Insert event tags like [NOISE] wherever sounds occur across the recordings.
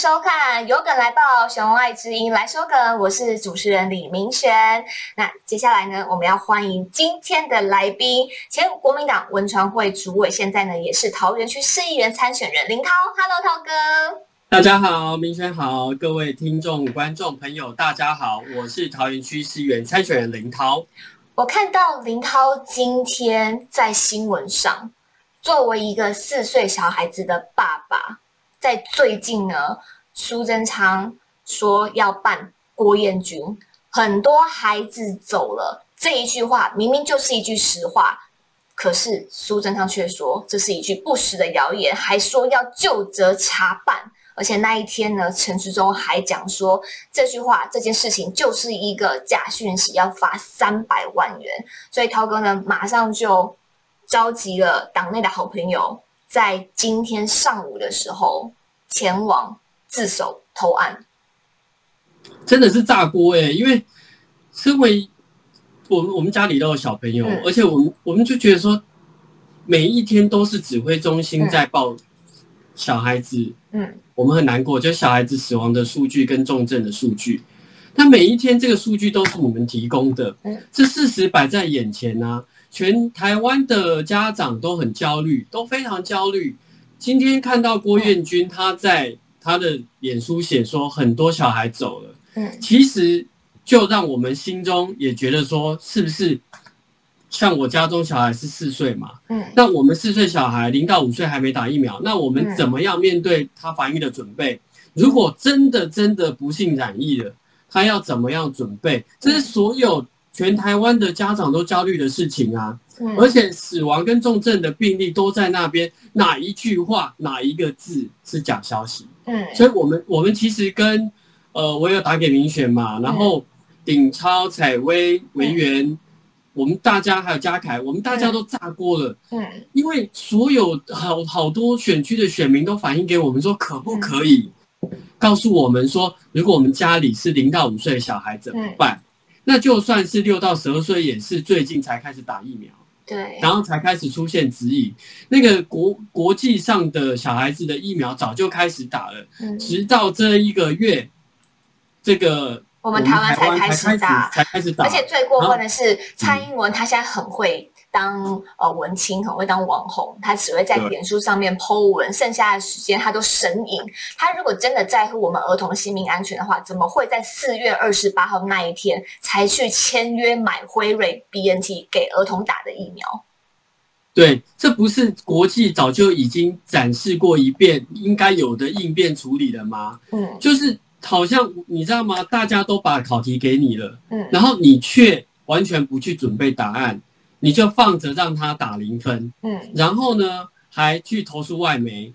收看《有梗来报》熊爱之音来收梗，我是主持人李明璇。那接下来呢，我们要欢迎今天的来宾，前国民党文传会主委，现在呢也是桃园区市议员参选人林涛。Hello，涛哥。大家好，明轩好，各位听众、观众朋友，大家好，我是桃园区市议员参选人林涛。我看到林涛今天在新闻上，作为一个四岁小孩子的爸爸，在最近呢，苏贞昌说要办郭彦军，很多孩子走了，这一句话明明就是一句实话，可是苏贞昌却说这是一句不实的谣言，还说要就责查办。而且那一天呢，陈时中还讲说这句话，这件事情就是一个假讯息，要罚三百万元。所以涛哥呢，马上就召集了党内的好朋友，在今天上午的时候前往自首投案。真的是炸锅哎！因为身为我们我们家里都有小朋友，而且我们我们就觉得说，每一天都是指挥中心在报小孩子，嗯。我们很难过，就小孩子死亡的数据跟重症的数据，那每一天这个数据都是我们提供的，这事实摆在眼前啊！全台湾的家长都很焦虑，都非常焦虑。今天看到郭彦军他在他的脸书写说很多小孩走了，嗯，其实就让我们心中也觉得说是不是？像我家中小孩是四岁嘛，嗯，那我们四岁小孩零到五岁还没打疫苗，那我们怎么样面对他防疫的准备？如果真的真的不幸染疫了，他要怎么样准备？这是所有全台湾的家长都焦虑的事情啊！而且死亡跟重症的病例都在那边，哪一句话哪一个字是假消息？嗯，所以我们我们其实跟呃，我有打给民选嘛，然后鼎超、采薇、维园。我们大家还有嘉凯，我们大家都炸锅了。嗯，因为所有好好多选区的选民都反映给我们说，可不可以告诉我们说，如果我们家里是零到五岁的小孩怎么办？那就算是六到十二岁，也是最近才开始打疫苗，对，然后才开始出现指引。那个国国际上的小孩子的疫苗早就开始打了，直到这一个月，这个。我们台湾才开始打，才开始打，而且最过分的是，蔡英文他现在很会当呃文青，很会当网红，他只会在脸书上面 Po 文，剩下的时间他都神隐。他如果真的在乎我们儿童的性命安全的话，怎么会在四月二十八号那一天才去签约买辉瑞 BNT 给儿童打的疫苗？对，这不是国际早就已经展示过一遍应该有的应变处理了吗？嗯，就是。好像你知道吗？大家都把考题给你了，嗯，然后你却完全不去准备答案，你就放着让他打零分，嗯，然后呢还去投诉外媒，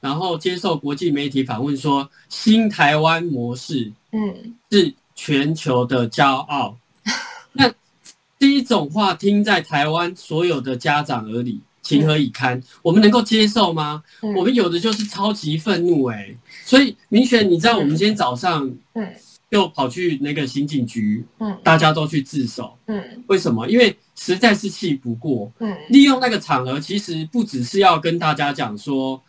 然后接受国际媒体访问说新台湾模式，嗯，是全球的骄傲。[LAUGHS] 那第一种话听在台湾所有的家长耳里。情何以堪？我们能够接受吗？我们有的就是超级愤怒哎，所以明选，你知道我们今天早上，嗯，又跑去那个刑警局，嗯，大家都去自首，嗯，为什么？因为实在是气不过，嗯，利用那个场合，其实不只是要跟大家讲说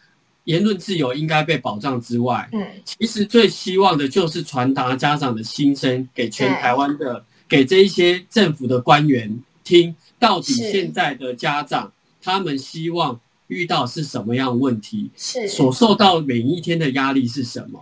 言论自由应该被保障之外，嗯，其实最希望的就是传达家长的心声给全台湾的，给这一些政府的官员听，到底现在的家长。他们希望遇到是什么样问题？是所受到每一天的压力是什么？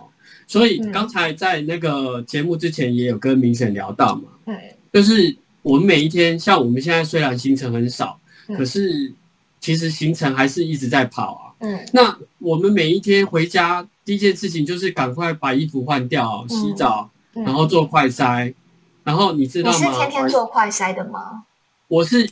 所以刚才在那个节目之前也有跟明选聊到嘛，对，就是我们每一天，像我们现在虽然行程很少，可是其实行程还是一直在跑啊。嗯，那我们每一天回家第一件事情就是赶快把衣服换掉、洗澡，然后做快筛。然后你知道吗？你是天天做快筛的吗？我是。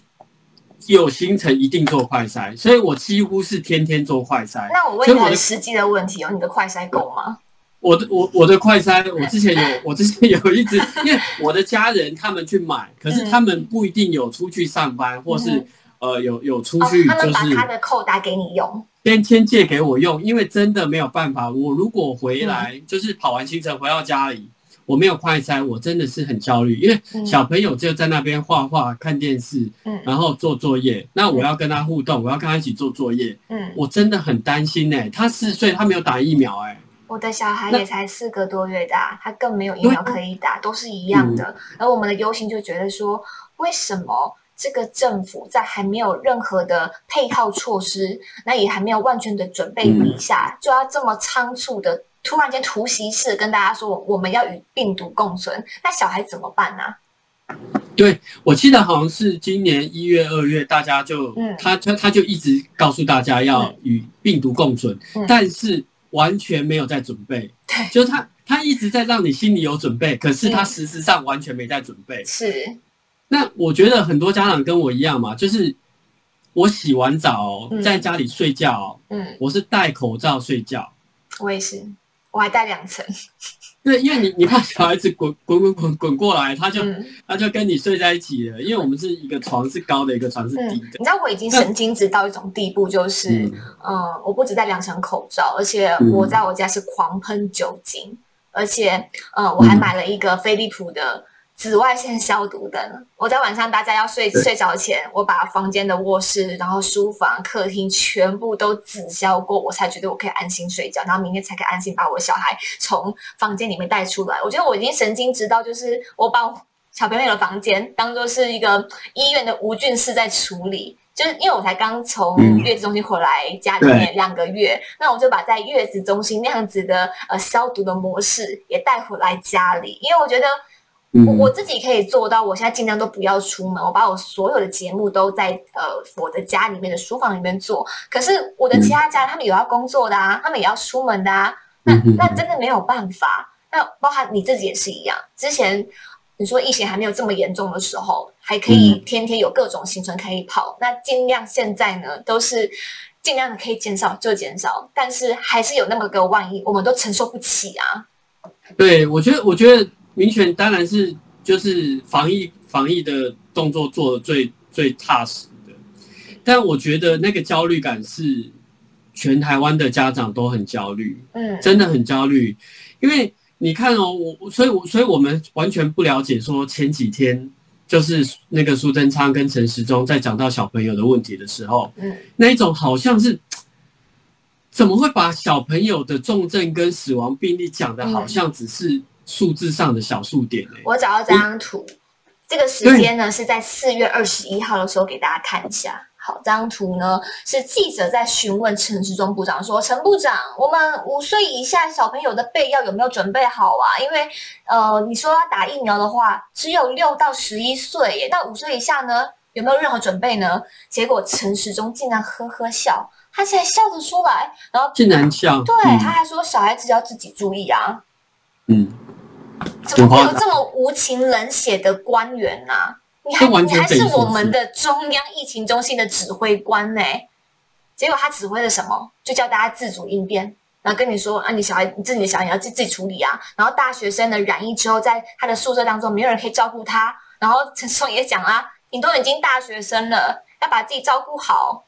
有行程一定做快筛，所以我几乎是天天做快筛。那我问你很实际的问题哦，你的快筛够吗？我的我我的快餐，我之前有我之前有一直，因为我的家人他们去买，可是他们不一定有出去上班，或是呃有有出去，就是把他的扣打给你用，先先借给我用，因为真的没有办法，我如果回来就是跑完行程回到家里。我没有快餐，我真的是很焦虑，因为小朋友就在那边画画、看电视，然后做作业。那我要跟他互动，我要跟他一起做作业。嗯，我真的很担心哎，他四岁，他没有打疫苗哎。我的小孩也才四个多月大，他更没有疫苗可以打，都是一样的。而我们的忧心就觉得说，为什么这个政府在还没有任何的配套措施，那也还没有完全的准备底下，就要这么仓促的突然间突袭式跟大家说，我们要与病毒共存，那小孩怎么办呢？对，我记得好像是今年一月、二月，大家就他他他就一直告诉大家要与病毒共存，但是完全没有在准备。对，[LAUGHS] 就是他他一直在让你心里有准备，可是他事实上完全没在准备。是。那我觉得很多家长跟我一样嘛，就是我洗完澡在家里睡觉，嗯，我是戴口罩睡觉。我也是，我还带两层。对，因为你你怕小孩子滚 [LAUGHS] 滚滚滚滚过来，他就他就跟你睡在一起了。因为我们是一个床是高的，一个床是低的。你知道我已经神经质到一种地步，就是嗯，我不止戴两层口罩，而且我在我家是狂喷酒精，而且嗯，我还买了一个飞利浦的。紫外线消毒灯，我在晚上大家要睡睡着前，我把房间的卧室、然后书房、客厅全部都紫消过，我才觉得我可以安心睡觉，然后明天才可以安心把我小孩从房间里面带出来。我觉得我已经神经直到，就是我把小朋友的房间当做是一个医院的无菌室在处理，就是因为我才刚从月子中心回来家里面两个月，那我就把在月子中心那样子的呃消毒的模式也带回来家里，因为我觉得。我我自己可以做到，我现在尽量都不要出门，我把我所有的节目都在呃我的家里面的书房里面做。可是我的其他家人他们有要工作的啊，他们也要出门的啊，那那真的没有办法。那包含你自己也是一样。之前你说疫情还没有这么严重的时候，还可以天天有各种行程可以跑，那尽量现在呢都是尽量的可以减少就减少，但是还是有那么个万一，我们都承受不起啊。对，我觉得，我觉得。民权当然是就是防疫防疫的动作做的最最踏实的，但我觉得那个焦虑感是全台湾的家长都很焦虑，嗯，真的很焦虑，因为你看哦，我所以我所以我们完全不了解说前几天就是那个苏贞昌跟陈时中在讲到小朋友的问题的时候，嗯，那一种好像是怎么会把小朋友的重症跟死亡病例讲的好像只是。数字上的小数点我找到这张图，这个时间呢是在四月二十一号的时候给大家看一下。好，这张图呢是记者在询问陈时中部长说：“陈部长，我们五岁以下小朋友的备药有没有准备好啊？因为呃，你说要打疫苗的话，只有六到十一岁耶，那五岁以下呢有没有任何准备呢？”结果陈时中竟然呵呵笑，他竟然笑得出来，然后竟然笑，对，他还说小孩子要自己注意啊，嗯。怎么会有这么无情冷血的官员呢？你还你还是我们的中央疫情中心的指挥官呢？结果他指挥了什么？就叫大家自主应变，然后跟你说啊，你小孩你自己的小孩你要自自己处理啊。然后大学生的染疫之后，在他的宿舍当中没有人可以照顾他。然后陈松也讲啊，你都已经大学生了，要把自己照顾好。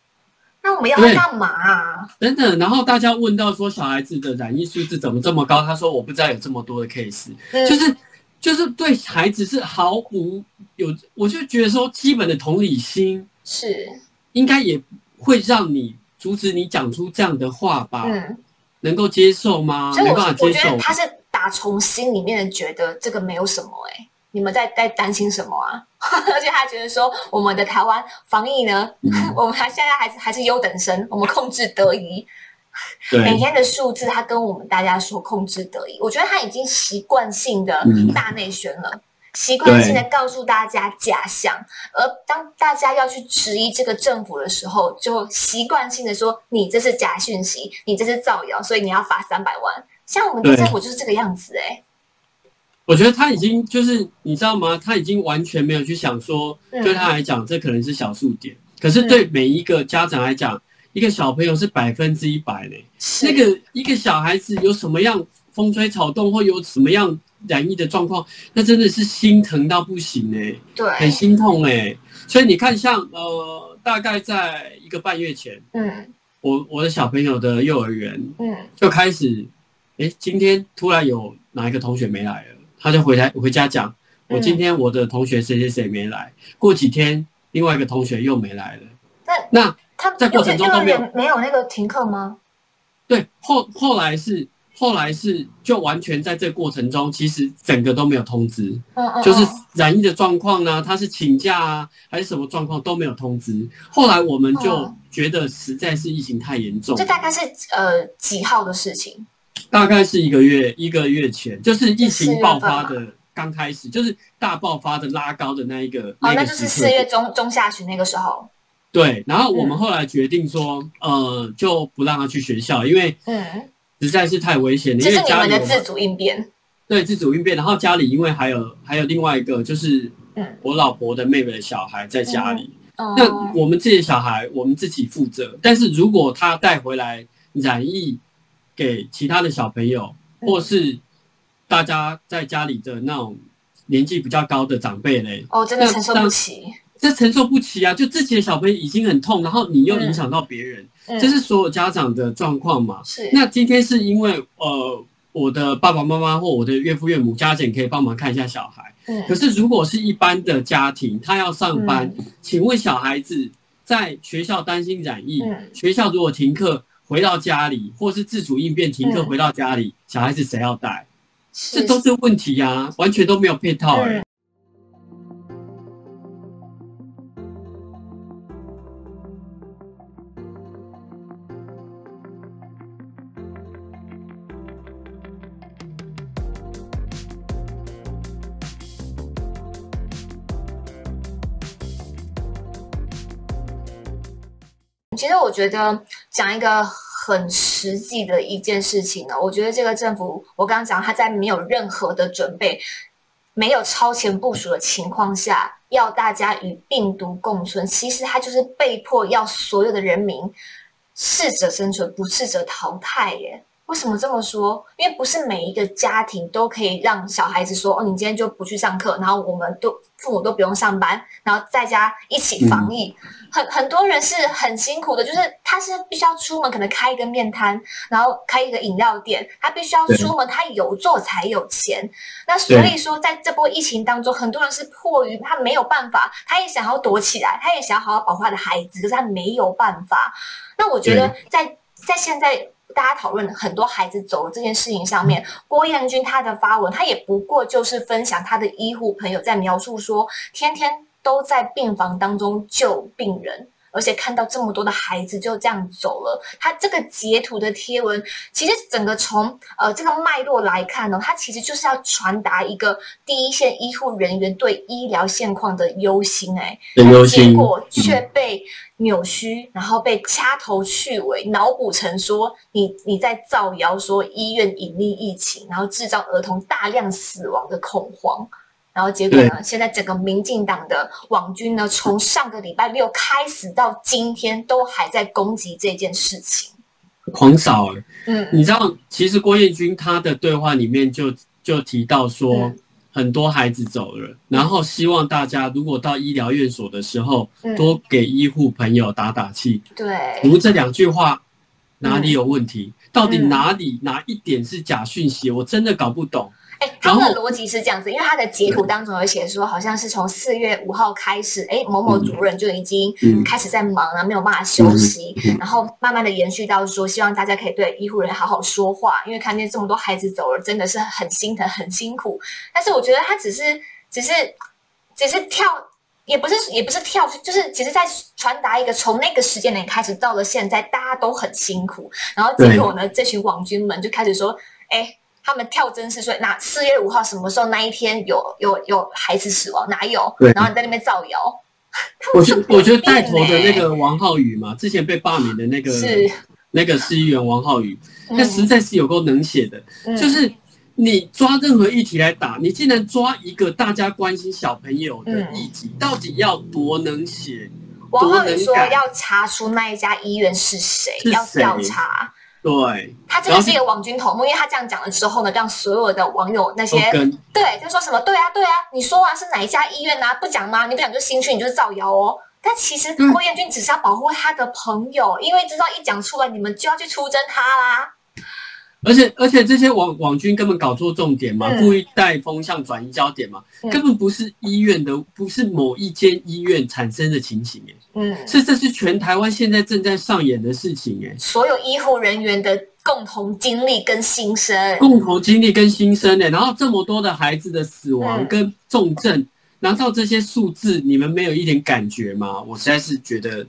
那我们要干嘛啊？等等，然后大家问到说小孩子的染疫数字怎么这么高？他说我不知道有这么多的 case，就是就是对孩子是毫无有，我就觉得说基本的同理心是应该也会让你阻止你讲出这样的话吧？嗯，能够接受吗？没办法接受。他是打从心里面的觉得这个没有什么哎。你们在在担心什么啊？[LAUGHS] 而且他觉得说，我们的台湾防疫呢，我们还现在还是还是优等生，我们控制得宜。每天的数字，他跟我们大家说控制得宜。我觉得他已经习惯性的大内宣了，习惯性的告诉大家假象。而当大家要去质疑这个政府的时候，就习惯性的说你这是假讯息，你这是造谣，所以你要罚三百万。像我们的政府就是这个样子哎。我觉得他已经就是你知道吗？他已经完全没有去想说，对他来讲这可能是小数点，可是对每一个家长来讲，一个小朋友是百分之一百嘞。那个一个小孩子有什么样风吹草动或有什么样染疫的状况，那真的是心疼到不行哎，对，很心痛哎。所以你看，像呃，大概在一个半月前，嗯，我我的小朋友的幼儿园，嗯，就开始，哎，今天突然有哪一个同学没来了。他就回来回家讲，我今天我的同学谁谁谁没来，过几天另外一个同学又没来了。那那他在过程中都没有没有那个停课吗？对，后后来是后来是就完全在这过程中，其实整个都没有通知，嗯嗯，就是嗯染疫的状况呢，他是请假啊，还是什么状况都没有通知。后来我们就哦觉得实在是疫情太严重这，大概是呃几号的事情？大概是一个月一个月前，就是疫情爆发的刚开始，就是大爆发的拉高的那一个，哦，那那就是四月中中下旬那个时候。对，然后我嗯。们后来决定说，呃，就不让他去学校，因为嗯，实在是太危险了。这是因为家们的自主应变。对自主应变，然后家里因为还有还有另外一个就是嗯。我老婆的妹妹的小孩在家里，哦那我们自己的小孩我们自己负责，但是如果他带回来染疫给其他的小朋友，嗯或是大家在家里的那种年纪比较高的长辈嘞，哦，真的承受不起。这承受不起啊！就自己的小朋友已经很痛，然后你又影响到别人，嗯这是所有家长的状况嘛？是那今天是因为呃，我的爸爸妈妈或我的岳父岳母家人可以帮忙看一下小孩。嗯可是如果是一般的家庭，他要上班，请问小孩子在学校担心染疫，嗯学校如果停课回到家里，或是自主应变停课嗯回到家里，小孩子谁要带？是这都是问题呀、完全都没有配套哎、嗯其实我觉得讲一个很实际的一件事情呢，我觉得这个政府，我刚刚讲他在没有任何的准备、没有超前部署的情况下，要大家与病毒共存，其实他就是被迫要所有的人民适者生存，不适者淘汰耶。为什么这么说？因为不是每一个家庭都可以让小孩子说：“哦，你今天就不去上课，然后我们都父母都不用上班，然后在家一起防疫。很很多人是很辛苦的，就是他是必须要出门，可能开一个面摊，然后开一个饮料店，他必须要出门，他有做才有钱。那所以说，在这波疫情当中，很多人是迫于他没有办法，他也想要躲起来，他也想要好好保护他的孩子，可是他没有办法。那我觉得在在现在。大家讨论很多孩子走了这件事情上面，郭彦军他的发文，他也不过就是分享他的医护朋友在描述说，天天都在病房当中救病人，而且看到这么多的孩子就这样走了。他这个截图的贴文，其实整个从呃这个脉络来看呢，它其实就是要传达一个第一线医护人员对医疗现况的忧心、哎，的忧结，果却被扭曲，然后被掐头去尾，脑补成说你你在造谣说医院隐匿疫情，然后制造儿童大量死亡的恐慌。然后结果呢？现在整个民进党的网军呢，从上个礼拜六开始到今天，都还在攻击这件事情。狂扫哎、嗯你知道，其实郭彦军他的对话里面就就提到说，嗯很多孩子走了，然后希望大家如果到医疗院所的时候，嗯，多给医护朋友打打气。对，读这两句话哪里有问题？到底嗯哪里哪一点是假讯息？我真的搞不懂。哎，他的逻辑是这样子，因为他的截图当中有写说，好像是从四月五号开始，哎，某某主任就已经嗯开始在忙了，没有办法休息，嗯然后慢慢的延续到说，希望大家可以对医护人员好好说话，因为看见这么多孩子走了，真的是很心疼，很辛苦。但是我觉得他只是只是只是跳。也不是，也不是跳，就是其实在传达一个从那个时间点开始到了现在，大家都很辛苦。然后结果呢，这群网军们就开始说：“哎，他们跳针是说，那四月五号什么时候那一天有有有孩子死亡？哪有？对然后你在那边造谣。[LAUGHS] 我觉 [LAUGHS] 我觉得带头的那个王浩宇嘛，之前被罢免的那个是，那个市议员王浩宇，嗯那实在是有够能写的。嗯就是你抓任何议题来打，你竟然抓一个大家关心小朋友的嗯议题，到底要多能写？王浩宇说要查出那一家医院是谁，要谁调查。对，他真的是一个网军头目，因为他这样讲了之后呢，让所有的网友那些跟对就说什么对啊对啊，你说啊是哪一家医院啊？不讲吗？你不讲就心虚，你就是造谣哦。但其实嗯郭彦军只是要保护他的朋友，因为知道一讲出来，你们就要去出征他啦。而且而且这些网网军根本搞错重点嘛，嗯故意带风向转移焦点嘛，嗯根本不是医院的，不是某一间医院产生的情形，哎，嗯，是这是全台湾现在正在上演的事情，哎，所有医护人员的共同经历跟心声，共同经历跟心声呢。然后这么多的孩子的死亡嗯跟重症，难道这些数字你们没有一点感觉吗？我实在是觉得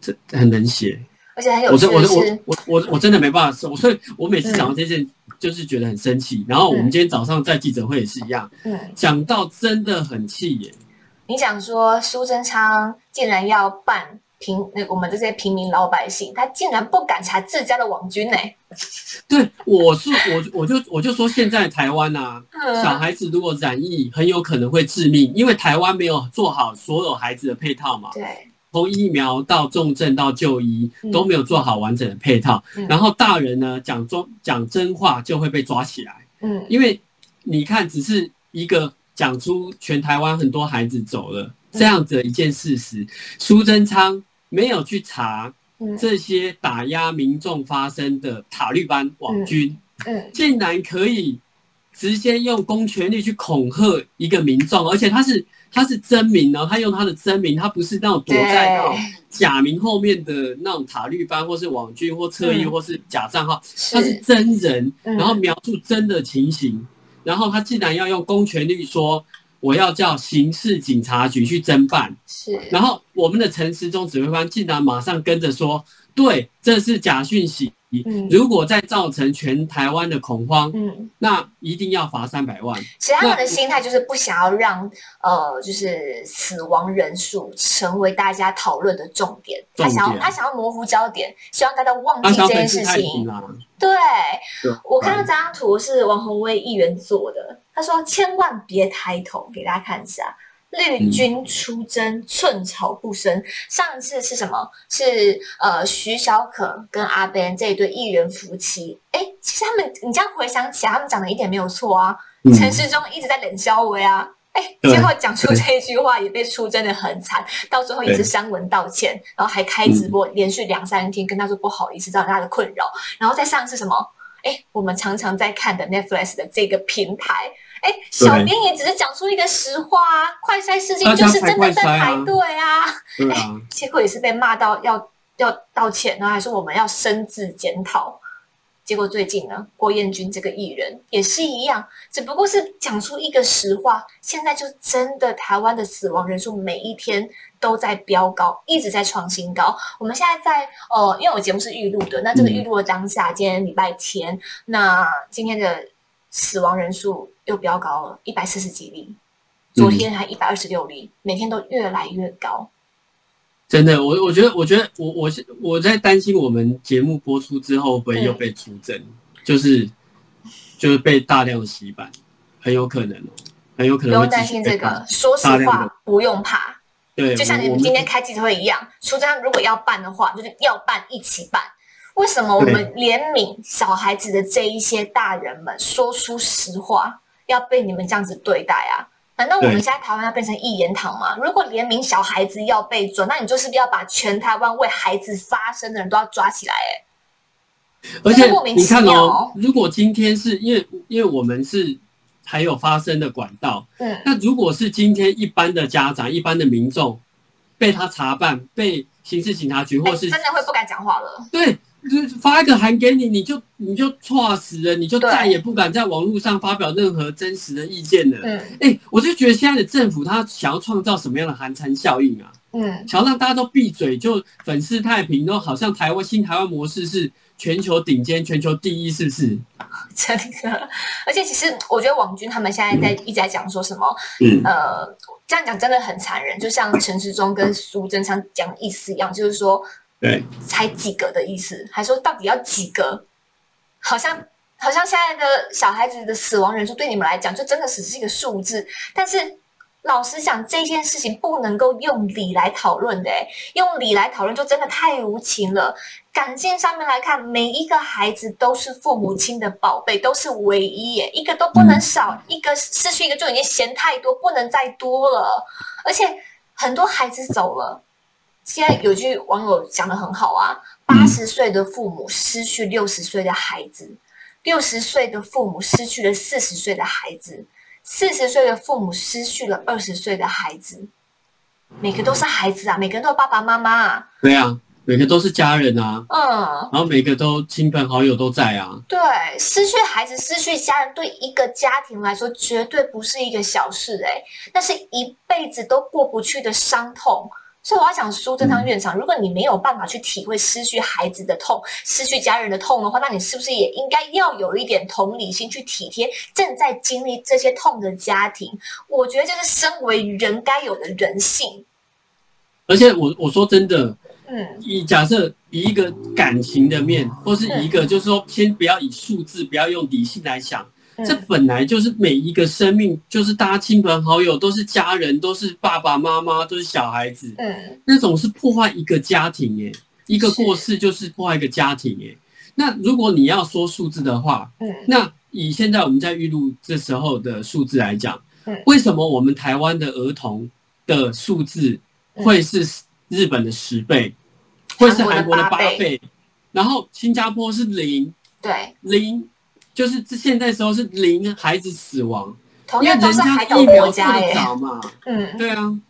这很冷血。而且很有我真我我我我我真的没办法说，所以我每次讲到这件，就是觉得很生气。然后我们今天早上在记者会也是一样，嗯，讲到真的很气耶。你想说苏贞昌竟然要办平那我们这些平民老百姓，他竟然不敢查自家的网军呢、[LAUGHS] 对，我是我我就我就说现在台湾啊，嗯小孩子如果染疫，很有可能会致命，因为台湾没有做好所有孩子的配套嘛，对，从疫苗到重症到就医嗯都没有做好完整的配套。嗯然后大人呢讲中讲真话就会被抓起来，嗯因为你看，只是一个讲出全台湾很多孩子走了这样子的一件事实，苏贞昌没有去查嗯。这些打压民众发生的塔利班网军。嗯。竟然可以直接用公权力去恐吓一个民众，而且他是他是真名哦，他用他的真名，他不是那种躲在那种假名后面的那种塔利班或是网军或侧翼嗯。或是假账号，他是是真人，嗯。然后描述真的情形，然后他竟然要用公权力说我要叫刑事警察局去侦办，是，然后我们的陈时中指挥官竟然马上跟着说，对，这是假讯息。嗯如果再造成全台湾的恐慌，嗯，那一定要罚三百万。其实他们的心态就是不想要让呃，就是死亡人数成为大家讨论的重点，他想要他想要模糊焦点，希望大家忘记这件事情。对，我看到这张图是王宏威议员做的，他说千万别抬头，给大家看一下。绿军出征，寸草不生。上次是什么？是呃徐小可跟阿 Ben 这一对艺人夫妻。哎，其实他们你这样回想起来，他们讲的一点没有错啊。嗯陈世忠一直在冷笑为啊，哎，对结果讲出这一句话也被出征的很惨，到最后也是删文道歉，然后还开直播，连续两三天跟他说不好意思，造成他的困扰。然后再上次什么？哎，我们常常在看的 Netflix 的这个平台，哎，小编也只是讲出一个实话啊，快筛事情就是真的在排队啊，对啊，结果也是被骂到要要道歉，然后还说我们要深自检讨。结果最近呢，郭彦军这个艺人也是一样，只不过是讲出一个实话。现在就真的台湾的死亡人数每一天都在飙高，一直在创新高。我们现在在呃，因为我节目是预录的，那这个预录的当下，今天礼拜天，那今天的死亡人数又飙高了，一百四十几例，昨天还一百二十六例，每天都越来越高。真的，我我觉得，我觉得我我是我在担心我们节目播出之后会不会又被出征，就是就是被大量的洗版，很有可能哦，很有可能不用担心这个，说实话不用怕。对，就像你们今天开记者会一样，出征如果要办的话，就是要办一起办。为什么我们怜悯小孩子的这一些大人们说出实话，要被你们这样子对待啊？难道我们对现在台湾要变成一言堂吗？如果怜悯小孩子要被抓，那你就是不是要把全台湾为孩子发声的人都要抓起来、欸？而且莫名你看哦，如果今天是因为因为我们是还有发声的管道，嗯，那如果是今天一般的家长、一般的民众被他查办，被刑事警察局或哎是真的会不敢讲话了。对，就是发一个函给你，你就你就错死了，你就再也不敢在网络上发表任何真实的意见了。嗯哎、我就觉得现在的政府他想要创造什么样的寒蝉效应啊？嗯，想要让大家都闭嘴，就粉饰太平，然后好像台湾新台湾模式是全球顶尖、全球第一，是不是？[LAUGHS] 真的。而且其实我觉得网军他们现在在一直在讲说什么，嗯呃，这样讲真的很残忍，就像陈时中跟苏贞昌讲的意思一样，就是说对，才几个的意思，还说到底要几个？好像好像现在的小孩子的死亡人数对你们来讲就真的只是一个数字，但是。老实讲，这件事情不能够用理来讨论的，诶用理来讨论就真的太无情了。感性上面来看，每一个孩子都是父母亲的宝贝，都是唯一耶，一个都不能少，一个失去一个就已经嫌太多，不能再多了。而且很多孩子走了，现在有句网友讲的很好啊，八十岁的父母失去六十岁的孩子，六十岁的父母失去了四十岁的孩子，四十岁的父母失去了二十岁的孩子。每个都是孩子啊，每个人都有爸爸妈妈啊。对啊，每个都是家人啊，嗯，然后每个都亲朋好友都在啊。对，失去孩子、失去家人，对一个家庭来说，绝对不是一个小事、欸，那是一辈子都过不去的伤痛。所以我要讲苏贞昌院长，如果你没有办法去体会失去孩子的痛、失去家人的痛的话，那你是不是也应该要有一点同理心，去体贴正在经历这些痛的家庭？我觉得这是身为人该有的人性。而且我我说真的，嗯以假设以一个感情的面，或是以一个就是说，先不要以数字，不要用理性来想，这嗯本来就是每一个生命，就是大家亲朋好友都是家人，都是爸爸妈妈，都是小孩子，嗯。那种是破坏一个家庭耶，一个是。过世就是破坏一个家庭耶。那如果你要说数字的话，嗯。那以现在我们在预录这时候的数字来讲嗯，为什么我们台湾的儿童的数字会是日本的十倍，会是韩国的八倍，然后新加坡是零对，零，就是这现在时候是零孩子死亡，同样都因为人家是海岛疫苗做国家耶、的早嘛，[LAUGHS] 嗯。对啊，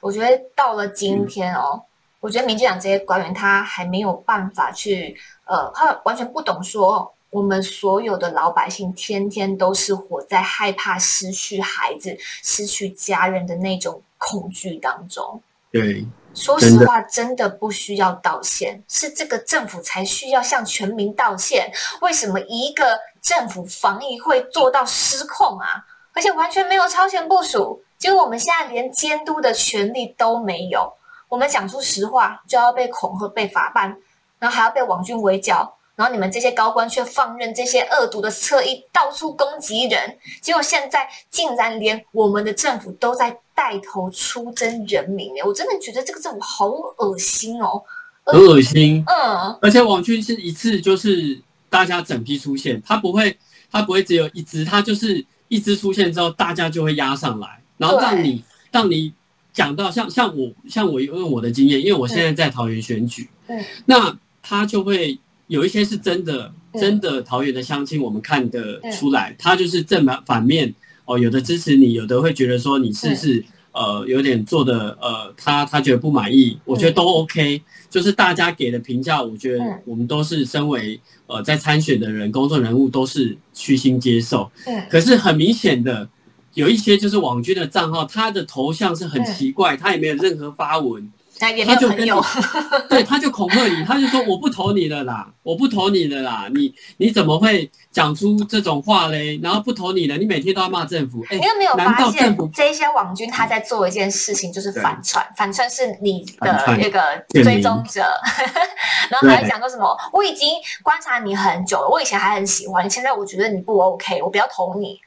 我觉得到了今天哦，我觉得民进党这些官员他还没有办法去，呃，他完全不懂说我们所有的老百姓天天都是活在害怕失去孩子、失去家人的那种恐惧当中。对，说实话，真的不需要道歉，是这个政府才需要向全民道歉。为什么一个政府防疫会做到失控啊？而且完全没有超前部署，结果我们现在连监督的权利都没有。我们讲出实话就要被恐吓、被法办，然后还要被网军围剿，然后你们这些高官却放任这些恶毒的侧翼到处攻击人，结果现在竟然连我们的政府都在带头出征人民欸我真的觉得这个政府好恶心哦。很恶心。嗯而且网军是一次就是大家整批出现，他不会，他不会只有一只，他就是一只出现之后，大家就会压上来，然后对让你让你讲到像像我像我用我的经验，因为我现在在桃园选举，嗯那他就会有一些是真的嗯真的桃园的乡亲，我们看得嗯出来，他就是正反反面哦，有的支持你，有的会觉得说你是不是、呃有点做的呃他他觉得不满意，我觉得都 OK，、就是大家给的评价，我觉得嗯我们都是身为呃在参选的人，公众人物都是虚心接受，对。可是很明显的。有一些就是网军的账号，他的头像是很奇怪，他也没有任何发文，那也没他就跟你有朋友，[LAUGHS] 对，他就恐吓你，他就说我不投你了啦，我不投你了啦，你你怎么会讲出这种话嘞？然后不投你了，你每天都要骂政府，哎、你有没有难发现道政府这些网军他在做一件事情，就是反串，反串是你的那个追踪者，[LAUGHS] 然后还对讲说什么，我已经观察你很久了，我以前还很喜欢你，现在我觉得你不 OK，我不要投你。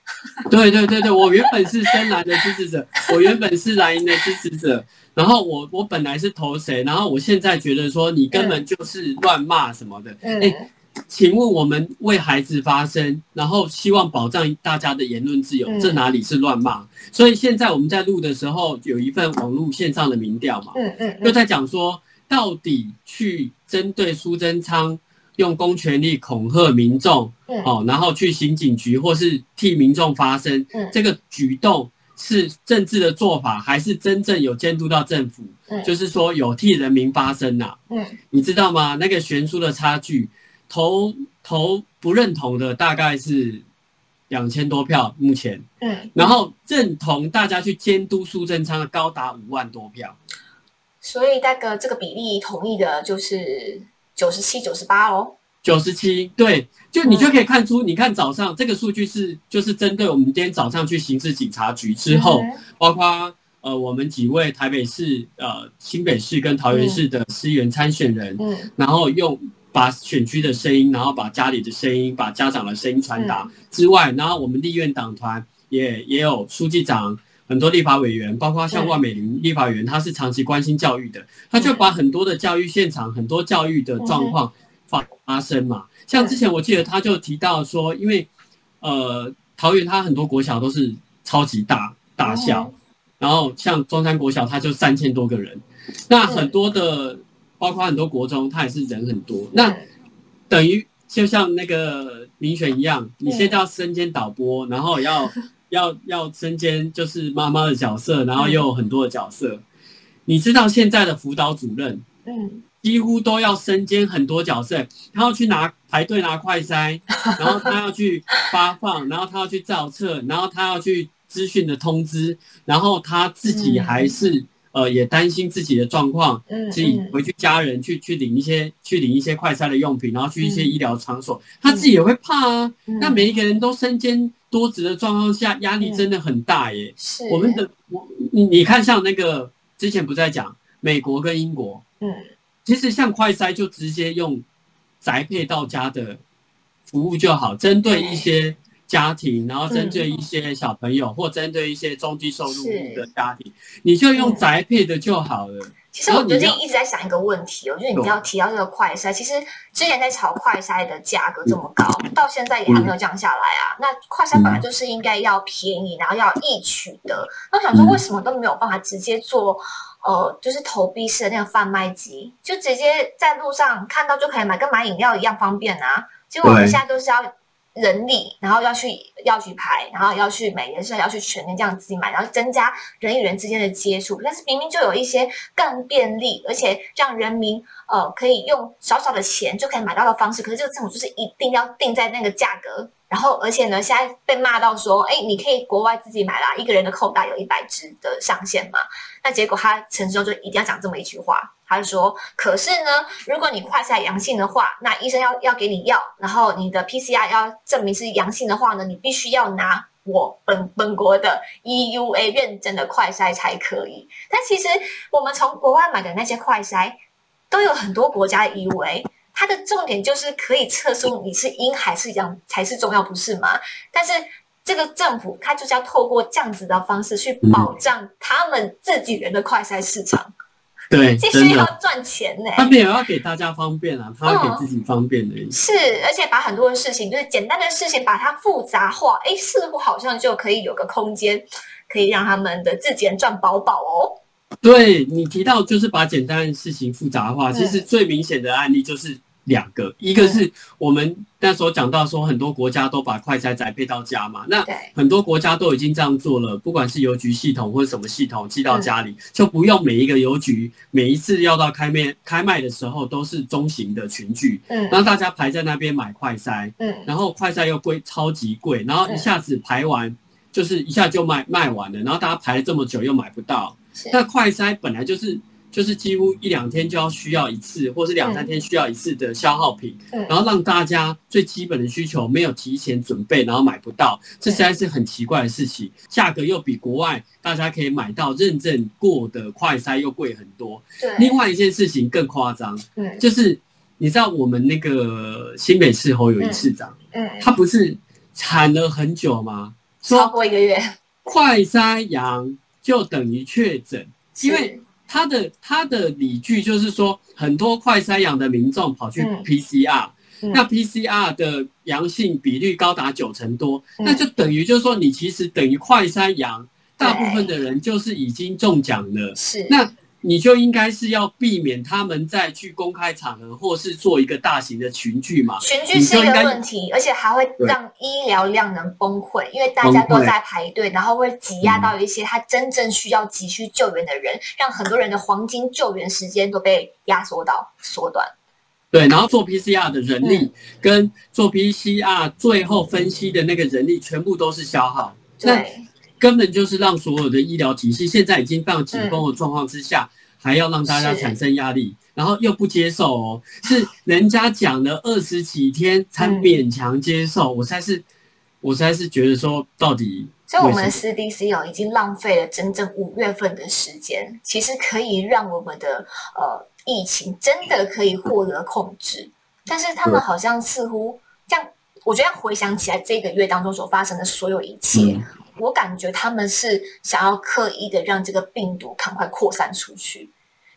对对对对，我原本是深蓝的支持者，我原本是蓝营的支持者，然后我我本来是投谁，然后我现在觉得说你根本就是乱骂什么的，嗯，哎请问我们为孩子发声，然后希望保障大家的言论自由，嗯。这哪里是乱骂？所以现在我们在录的时候，有一份网络线上的民调嘛，嗯嗯嗯。就在讲说，到底去针对苏贞昌用公权力恐吓民众，嗯。哦，然后去刑警局或是替民众发声，嗯。这个举动是政治的做法，还是真正有监督到政府？嗯就是说有替人民发声呐、嗯你知道吗？那个悬殊的差距，投投不认同的大概是两千多票，目前，嗯，然后认同大家去监督苏贞昌的高达五万多票。所以那个这个比例同意的就是九十七、九十八喽。九十七，对，就你就可以看出，你看早上这个数据是就是针对我们今天早上去刑事警察局之后，嗯包括呃我们几位台北市、呃新北市跟桃园市的市议员参选人，嗯。然后用把选区的声音，然后把家里的声音，把家长的声音传达之外，然后我们立院党团也也有书记长。很多立法委员，包括像嗯。万美玲立法委员，他是长期关心教育的，他就把很多的教育现场、很多教育的状况发发生嘛。像之前我记得他就提到说，因为呃桃园它很多国小都是超级大大校，嗯然后像中山国小它就三千多个人，那很多的包括很多国中它也是人很多，那嗯等于就像那个民选一样，你现在要身兼导播，然后要 [LAUGHS] 要要身兼就是妈妈的角色，然后又有很多的角色。你知道现在的辅导主任嗯，几乎都要身兼很多角色。他要去拿排队拿快筛，[LAUGHS] 然后他要去发放，然后他要去造册，然后他要去资讯的通知，然后他自己还是。呃，也担心自己的状况，自己回去家人去去领一些去领一些快餐的用品，然后去一些医疗场所，他自己也会怕啊。那每一个人都身兼多职的状况下，压力真的很大耶。是我们的我你你看，像那个之前不在讲美国跟英国，嗯，其实像快筛就直接用宅配到家的服务就好，针对一些。家庭，然后针对一些小朋友，或针对一些中低收入的家庭，你就用宅配的就好了。其实我最近一直在想一个问题，我觉得你要提到这个快筛，其实之前在炒快筛的价格这么高，到现在也还没有降下来啊。那快筛本来就是应该要便宜，然后要易取得。那我想说，为什么都没有办法直接做？呃，就是投币式的那个贩卖机，就直接在路上看到就可以买，跟买饮料一样方便啊。结果我们现在都是要。人力，然后要去要去排，然后要去每人是要去全年这样自己买，然后增加人与人之间的接触。但是明明就有一些更便利，而且让人民呃可以用少少的钱就可以买到的方式，可是这个政府就是一定要定在那个价格。然后，而且呢，现在被骂到说，哎，你可以国外自己买啦，一个人的扣打有一百支的上限嘛。那结果他陈时中就一定要讲这么一句话，他就说，可是呢，如果你快筛阳性的话，那医生要要给你药，然后你的 PCR 要证明是阳性的话呢，你必须要拿我本本国的 EUA 认证的快筛才可以。但其实我们从国外买的那些快筛，都有很多国家的 EUA。它的重点就是可以测出你是阴还是阳才是重要，不是吗？但是这个政府它就是要透过这样子的方式去保障他们自己人的快筛市场，对，继续要赚钱呢。他没有要给大家方便啊，他要给自己方便的意思。是，而且把很多的事情，就是简单的事情，把它复杂化，哎，似乎好像就可以有个空间，可以让他们的自己人赚饱饱哦。对你提到就是把简单的事情复杂化，其实最明显的案例就是两个，一个是我们那时候讲到说很多国家都把快筛宅配到家嘛，那很多国家都已经这样做了，不管是邮局系统或者什么系统寄到家里，就不用每一个邮局每一次要到开面开卖的时候都是中型的群聚，嗯，让大家排在那边买快筛，嗯，然后快筛又贵超级贵，然后一下子排完就是一下就卖卖完了，然后大家排了这么久又买不到。那快筛本来就是就是几乎一两天就要需要一次，或是两三天需要一次的消耗品，然后让大家最基本的需求没有提前准备，然后买不到，这实在是很奇怪的事情。价格又比国外大家可以买到认证过的快筛又贵很多。另外一件事情更夸张，就是你知道我们那个新北市侯友谊市长，嗯，他不是喊了很久吗？超过一个月，快筛阳。就等于确诊，因为他的他的理据就是说，很多快筛阳的民众跑去 PCR，那 PCR 的阳性比率高达九成多，那就等于就是说，你其实等于快筛阳，大部分的人就是已经中奖了。是。那。你就应该是要避免他们再去公开场合，或是做一个大型的群聚嘛？群聚是一个问题，而且还会让医疗量能崩溃，因为大家都在排队，然后会挤压到一些他真正需要急需救援的人，让很多人的黄金救援时间都被压缩到缩短。对，然后做 PCR 的人力跟做 PCR 最后分析的那个人力，全部都是消耗。对。根本就是让所有的医疗体系现在已经非常紧绷的状况之下，还要让大家产生压力，然后又不接受哦，是人家讲了二十几天才勉强接受，我才是，我才是觉得说到底，所以我们的 CDC 哦已经浪费了整整五月份的时间，其实可以让我们的呃疫情真的可以获得控制，但是他们好像似乎这样，我觉得回想起来这个月当中所发生的所有一切。我感觉他们是想要刻意的让这个病毒赶快扩散出去。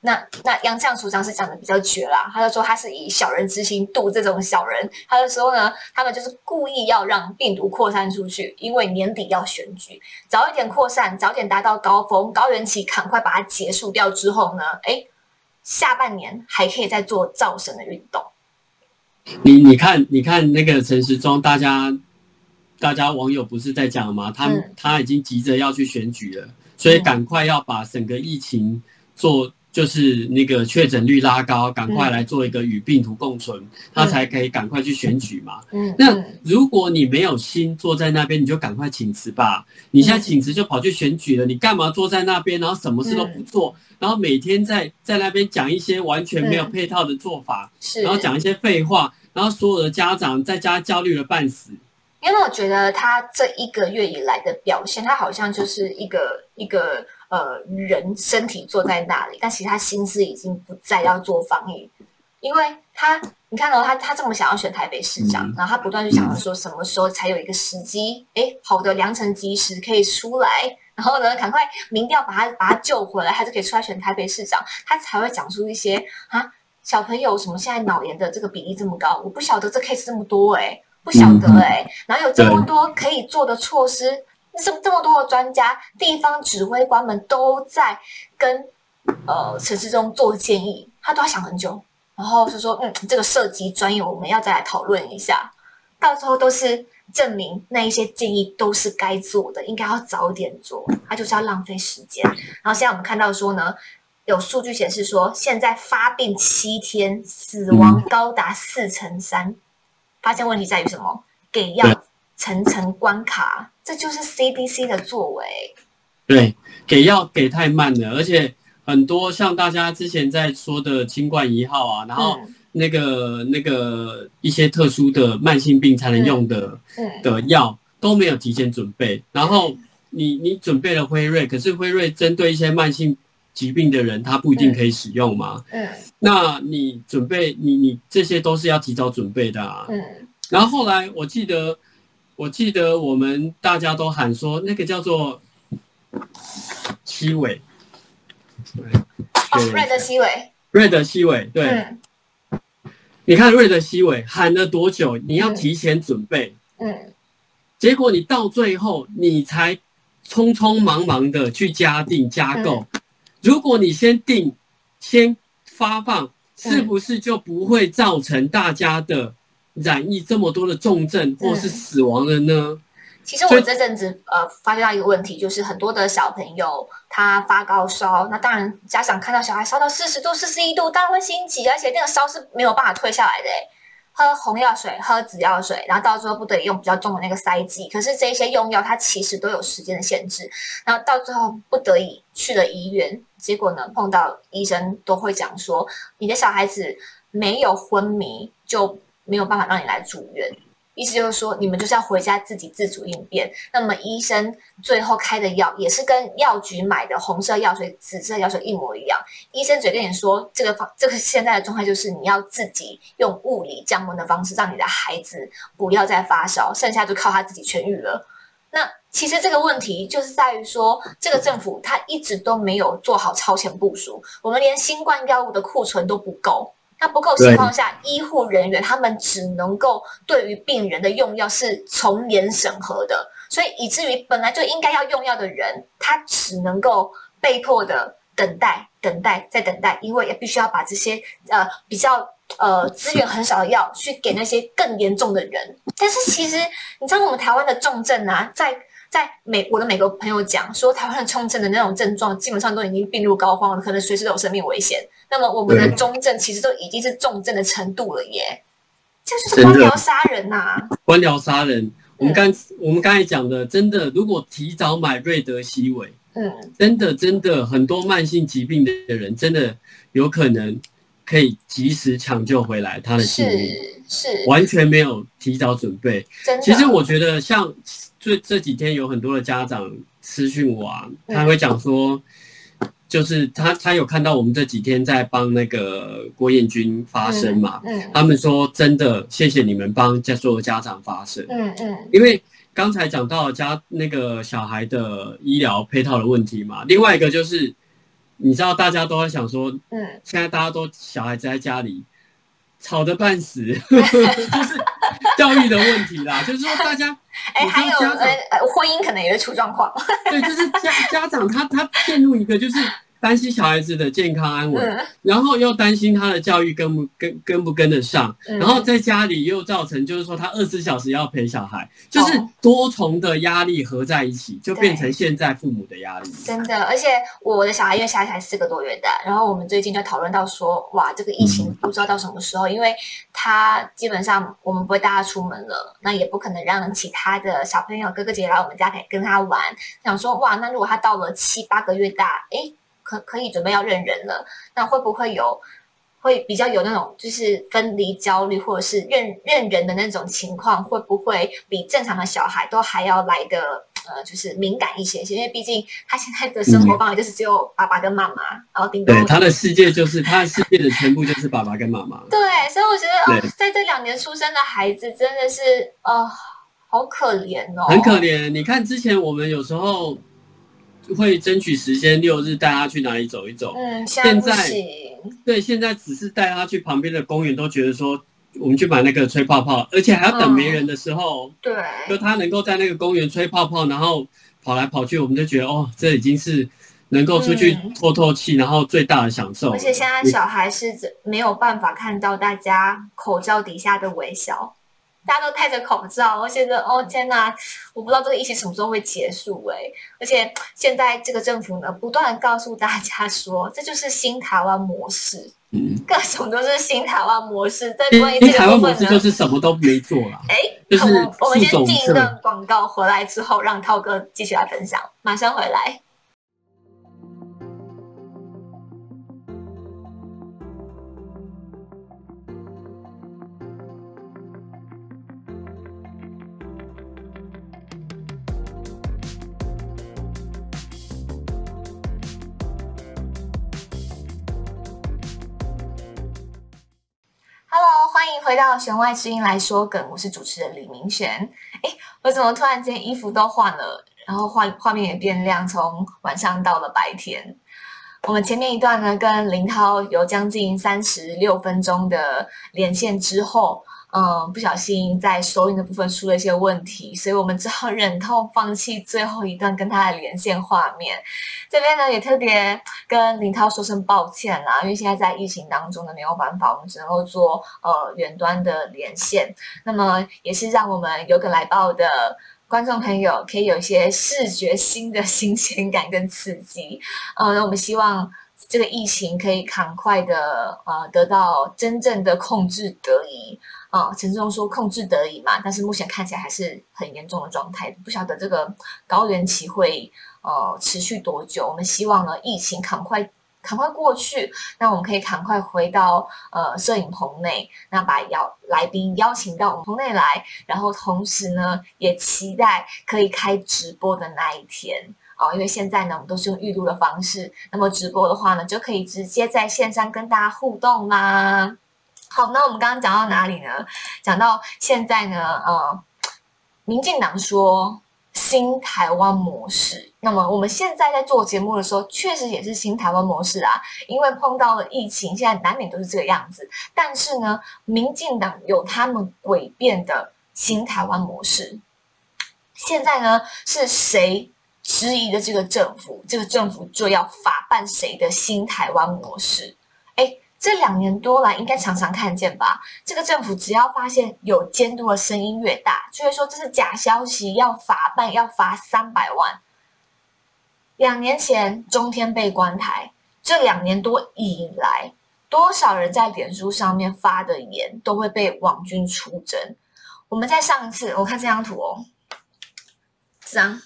那那杨绛处长是讲的比较绝啦，他就说他是以小人之心度这种小人。他就说呢，他们就是故意要让病毒扩散出去，因为年底要选举，早一点扩散，早点达到高峰高原期，赶快把它结束掉之后呢，哎，下半年还可以再做造神的运动。你你看你看那个陈时中，大家。大家网友不是在讲吗？他他已经急着要去选举了，所以赶快要把整个疫情做就是那个确诊率拉高，赶快来做一个与病毒共存，他才可以赶快去选举嘛。嗯，那如果你没有心坐在那边，你就赶快请辞吧。你现在请辞就跑去选举了，你干嘛坐在那边，然后什么事都不做，然后每天在在那边讲一些完全没有配套的做法，是，然后讲一些废话，然后所有的家长在家焦虑了半死。因为我觉得他这一个月以来的表现，他好像就是一个一个。呃，人身体坐在那里，但其实他心思已经不在要做防疫，因为他，你看到他，他这么想要选台北市长，然后他不断去想着说什么时候才有一个时机，哎，好的良辰吉时可以出来，然后呢，赶快民调把他把他救回来，他就可以出来选台北市长，他才会讲出一些啊，小朋友什么现在脑炎的这个比例这么高，我不晓得这 case 这么多哎，不晓得哎，然后有这么多可以做的措施。这这么多的专家、地方指挥官们都在跟呃陈世忠做建议，他都要想很久，然后是说，嗯，这个涉及专业，我们要再来讨论一下。到时候都是证明那一些建议都是该做的，应该要早点做，他就是要浪费时间。然后现在我们看到说呢，有数据显示说，现在发病七天，死亡高达四成三。发现问题在于什么？给药层层关卡。这就是 CDC 的作为，对，给药给太慢了，而且很多像大家之前在说的新冠一号啊，然后那个那个一些特殊的慢性病才能用的的药都没有提前准备，然后你你准备了辉瑞，可是辉瑞针对一些慢性疾病的人，他不一定可以使用嘛，嗯，那你准备你你这些都是要提早准备的啊，嗯，然后后来我记得。我记得我们大家都喊说那个叫做西尾，哦，瑞德西尾，瑞德西尾，对，你看瑞德西尾喊了多久？你要提前准备，嗯，结果你到最后你才匆匆忙忙的去加订加购，如果你先定先发放，是不是就不会造成大家的？染疫这么多的重症或是死亡了呢？其实我这阵子呃发现到一个问题，就是很多的小朋友他发高烧，那当然家长看到小孩烧到四十度、四十一度，当然会心急，而且那个烧是没有办法退下来的。喝红药水、喝紫药水，然后到最后不得已用比较重的那个塞剂。可是这些用药它其实都有时间的限制，然后到最后不得已去了医院，结果呢碰到医生都会讲说，你的小孩子没有昏迷就。没有办法让你来住院，意思就是说你们就是要回家自己自主应变。那么医生最后开的药也是跟药局买的红色药水、紫色药水一模一样。医生嘴跟你说，这个方这个现在的状态就是你要自己用物理降温的方式，让你的孩子不要再发烧，剩下就靠他自己痊愈了。那其实这个问题就是在于说，这个政府他一直都没有做好超前部署，我们连新冠药物的库存都不够。那不够情况下，医护人员他们只能够对于病人的用药是从严审核的，所以以至于本来就应该要用药的人，他只能够被迫的等待、等待、再等待，因为也必须要把这些呃比较呃资源很少的药去给那些更严重的人。但是其实你知道，我们台湾的重症啊，在。在美，我的美国朋友讲说，台湾的重症的那种症状，基本上都已经病入膏肓了，可能随时都有生命危险。那么我们的中症其实都已经是重症的程度了耶，这就是官僚杀人呐！官僚杀人，我们刚我们刚才讲的，真的，如果提早买瑞德西韦，嗯，真的真的很多慢性疾病的人，真的有可能可以及时抢救回来他的性命，是完全没有提早准备。其实我觉得像。这这几天有很多的家长私讯我啊，他会讲说，就是他他有看到我们这几天在帮那个郭彦军发声嘛，嗯，他们说真的谢谢你们帮家所有家长发声，嗯嗯，因为刚才讲到家那个小孩的医疗配套的问题嘛，另外一个就是你知道大家都在想说，嗯，现在大家都小孩子在家里。吵得半死，[LAUGHS] [LAUGHS] [LAUGHS] 就是 [LAUGHS] 教育的问题啦。[LAUGHS] 就是说，大家哎，还有呃呃，婚姻可能也会出状况。对，就是家家长他他陷入一个就是担心小孩子的健康安稳，然后又担心他的教育跟不跟跟不跟得上，然后在家里又造成就是说他二十四小时要陪小孩，就是多重的压力合在一起，就变成现在父母的压力。真的，而且我的小孩因为小孩才四个多月大，然后我们最近就讨论到说，哇，这个疫情不知道到什么时候，因为他基本上我们不会带他出门了，那也不可能让其他的小朋友哥哥姐姐来我们家可以跟他玩。想说，哇，那如果他到了七八个月大，哎。可可以准备要认人了，那会不会有会比较有那种就是分离焦虑，或者是认认人的那种情况，会不会比正常的小孩都还要来的呃，就是敏感一些些？因为毕竟他现在的生活方式就是只有爸爸跟妈妈，然后顶多对他的世界就是他的世界的全部就是爸爸跟妈妈。[LAUGHS] 对，所以我觉得哦，在这两年出生的孩子真的是呃，好可怜哦，很可怜。你看之前我们有时候。会争取时间六日带他去哪里走一走。嗯，现在对，现在只是带他去旁边的公园，都觉得说我们去买那个吹泡泡，而且还要等没人的时候。对，就他能够在那个公园吹泡泡，然后跑来跑去，我们就觉得哦，这已经是能够出去透透气，然后最大的享受。而且现在小孩是没有办法看到大家口罩底下的微笑。大家都戴着口罩，我觉得哦天哪，我不知道这个疫情什么时候会结束哎！而且现在这个政府呢，不断告诉大家说，这就是新台湾模式，嗯，各种都是新台湾模式。在关于这个部分呢，就是什么都没做了。哎，就是我们先进一段广告，回来之后让涛哥继续来分享，马上回来。欢迎回到弦外之音来说梗，我是主持人李明璇。哎，我怎么突然间衣服都换了，然后画画面也变亮，从晚上到了白天。我们前面一段呢，跟林涛有将近三十六分钟的连线之后。嗯，不小心在收音的部分出了一些问题，所以我们只好忍痛放弃最后一段跟他的连线画面。这边呢也特别跟林涛说声抱歉啦，因为现在在疫情当中呢没有办法，我们只能够做呃远端的连线。那么也是让我们有个来报的观众朋友可以有一些视觉新的新鲜感跟刺激。呃，我们希望这个疫情可以赶快的呃得到真正的控制得宜。啊，陈志忠说控制得宜嘛，但是目前看起来还是很严重的状态，不晓得这个高原期会呃持续多久。我们希望呢，疫情赶快赶快过去，那我们可以赶快回到呃摄影棚内，那把邀来宾邀请到我们棚内来，然后同时呢，也期待可以开直播的那一天哦，因为现在呢，我们都是用预录的方式，那么直播的话呢，就可以直接在线上跟大家互动啦。好，那我们刚刚讲到哪里呢？讲到现在呢，呃，民进党说新台湾模式。那么我们现在在做节目的时候，确实也是新台湾模式啊，因为碰到了疫情，现在难免都是这个样子。但是呢，民进党有他们诡辩的新台湾模式。现在呢，是谁质疑的这个政府？这个政府就要法办谁的新台湾模式？这两年多来，应该常常看见吧？这个政府只要发现有监督的声音越大，就会说这是假消息，要罚办，要罚三百万。两年前中天被关台，这两年多以来，多少人在脸书上面发的言都会被网军出征。我们在上一次，我看这张图哦，这张。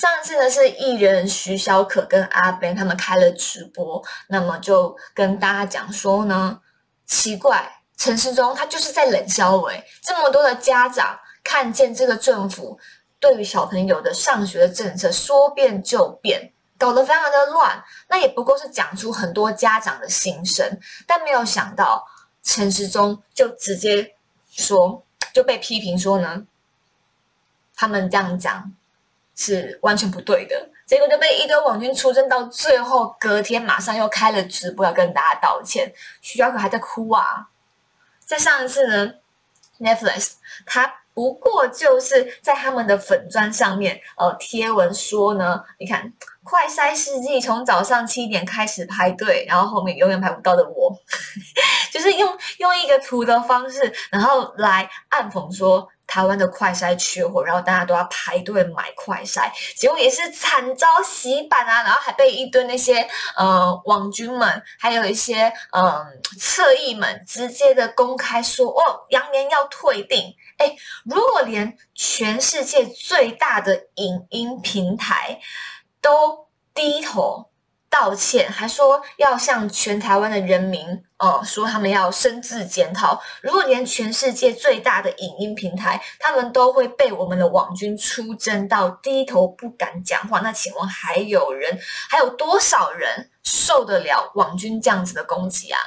上次呢是艺人徐小可跟阿 Ben 他们开了直播，那么就跟大家讲说呢，奇怪，陈世忠他就是在冷笑诶，这么多的家长看见这个政府对于小朋友的上学的政策说变就变，搞得非常的乱，那也不过是讲出很多家长的心声，但没有想到陈时中就直接说就被批评说呢，他们这样讲。是完全不对的，结果就被一堆网军出征，到最后隔天马上又开了直播要跟大家道歉。徐小可还在哭啊！在上一次呢，Netflix 他不过就是在他们的粉砖上面，呃，贴文说呢，你看快筛试剂从早上七点开始排队，然后后面永远排不到的我，[LAUGHS] 就是用用一个图的方式，然后来暗讽说。台湾的快筛缺货，然后大家都要排队买快筛，结果也是惨遭洗版啊！然后还被一堆那些呃网军们，还有一些嗯侧翼们，直接的公开说哦，扬言要退订。哎，如果连全世界最大的影音平台都低头。道歉，还说要向全台湾的人民，呃，说他们要深自检讨。如果连全世界最大的影音平台，他们都会被我们的网军出征到低头不敢讲话，那请问还有人，还有多少人受得了网军这样子的攻击啊？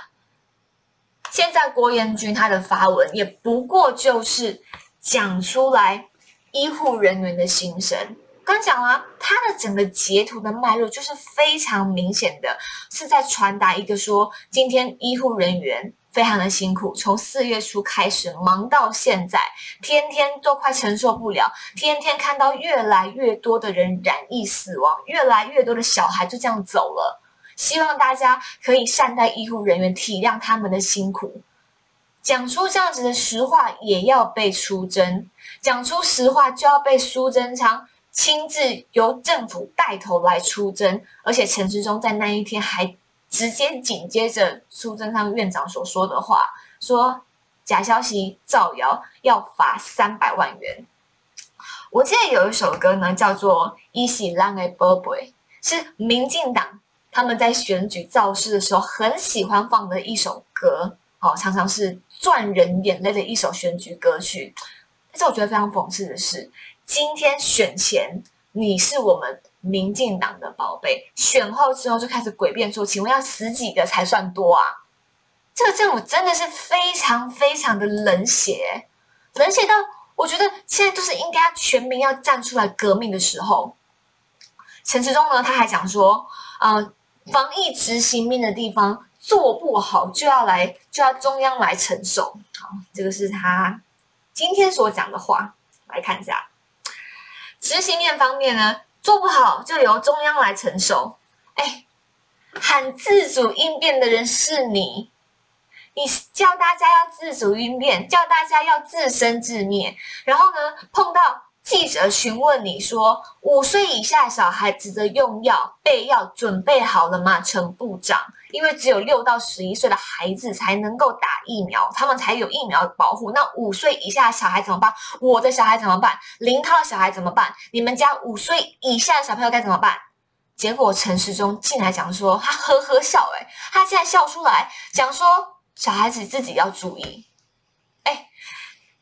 现在郭彦军他的发文也不过就是讲出来医护人员的心声。刚讲了，他的整个截图的脉络就是非常明显的，是在传达一个说，今天医护人员非常的辛苦，从四月初开始忙到现在，天天都快承受不了，天天看到越来越多的人染疫死亡，越来越多的小孩就这样走了。希望大家可以善待医护人员，体谅他们的辛苦，讲出这样子的实话也要被出征，讲出实话就要被苏贞昌。亲自由政府带头来出征，而且陈时中在那一天还直接紧接着苏贞昌院长所说的话，说假消息造谣要罚三百万元。我记得有一首歌呢，叫做《一喜浪的宝贝》，是民进党他们在选举造势的时候很喜欢放的一首歌，哦，常常是赚人眼泪的一首选举歌曲。但是我觉得非常讽刺的是。今天选前你是我们民进党的宝贝，选后之后就开始诡辩说，请问要十几个才算多啊？这个政府真的是非常非常的冷血，冷血到我觉得现在就是应该全民要站出来革命的时候。陈时中呢，他还讲说，呃，防疫执行面的地方做不好，就要来就要中央来承受。好，这个是他今天所讲的话，来看一下。执行面方面呢，做不好就由中央来承受。哎，喊自主应变的人是你，你叫大家要自主应变，叫大家要自生自灭。然后呢，碰到记者询问你说，五岁以下小孩子的用药备药准备好了吗？陈部长。因为只有六到十一岁的孩子才能够打疫苗，他们才有疫苗保护。那五岁以下小孩怎么办？我的小孩怎么办？林涛的小孩怎么办？你们家五岁以下的小朋友该怎么办？结果陈时中进来讲说，他呵呵笑，诶他现在笑出来讲说，小孩子自己要注意。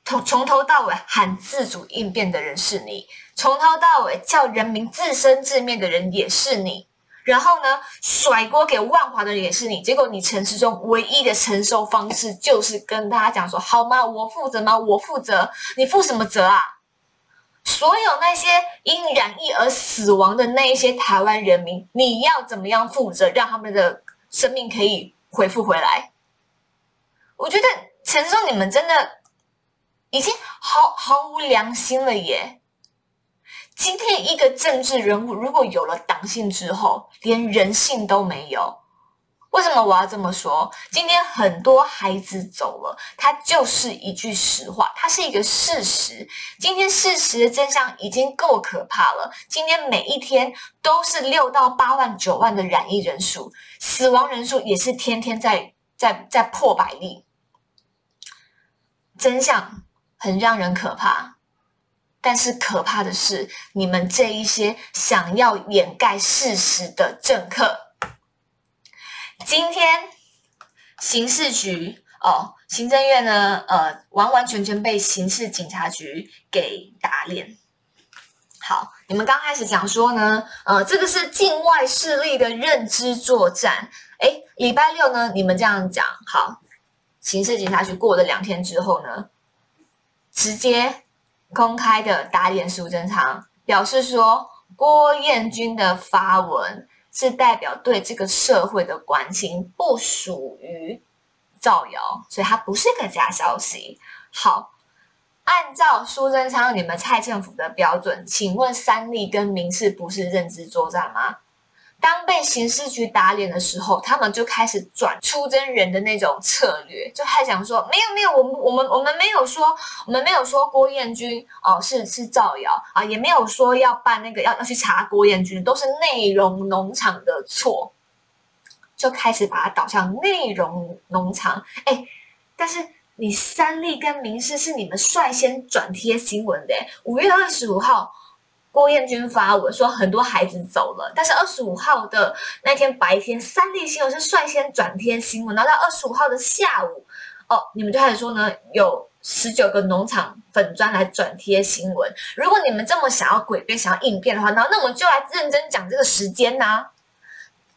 从从头到尾喊自主应变的人是你，从头到尾叫人民自生自灭的人也是你。然后呢，甩锅给万华的人也是你。结果你陈时中唯一的承受方式就是跟大家讲说：“好吗？我负责吗？我负责。你负什么责啊？所有那些因染疫而死亡的那一些台湾人民，你要怎么样负责，让他们的生命可以恢复回来？我觉得陈时中你们真的已经毫毫无良心了耶！”今天一个政治人物如果有了党性之后，连人性都没有。为什么我要这么说？今天很多孩子走了，它就是一句实话，它是一个事实。今天事实的真相已经够可怕了。今天每一天都是六到八万、九万的染疫人数，死亡人数也是天天在在在破百例。真相很让人可怕。但是可怕的是，你们这一些想要掩盖事实的政客，今天刑事局哦，行政院呢，呃，完完全全被刑事警察局给打脸。好，你们刚开始讲说呢，呃，这个是境外势力的认知作战。哎，礼拜六呢，你们这样讲，好，刑事警察局过了两天之后呢，直接。公开的打脸苏贞昌，表示说郭彦军的发文是代表对这个社会的关心，不属于造谣，所以它不是个假消息。好，按照苏贞昌你们蔡政府的标准，请问三立跟民事不是认知作战吗？当被刑事局打脸的时候，他们就开始转出真人的那种策略，就还想说没有没有，我们我们我们没有说，我们没有说郭彦军哦是是造谣啊，也没有说要办那个要要去查郭彦军，都是内容农场的错，就开始把它导向内容农场。哎，但是你三立跟民事是你们率先转贴新闻的，五月二十五号。郭彦军发文说很多孩子走了，但是二十五号的那天白天，三立新闻是率先转贴新闻，然后到二十五号的下午，哦，你们就开始说呢，有十九个农场粉砖来转贴新闻。如果你们这么想要诡辩、想要应变的话，那那我们就来认真讲这个时间呐。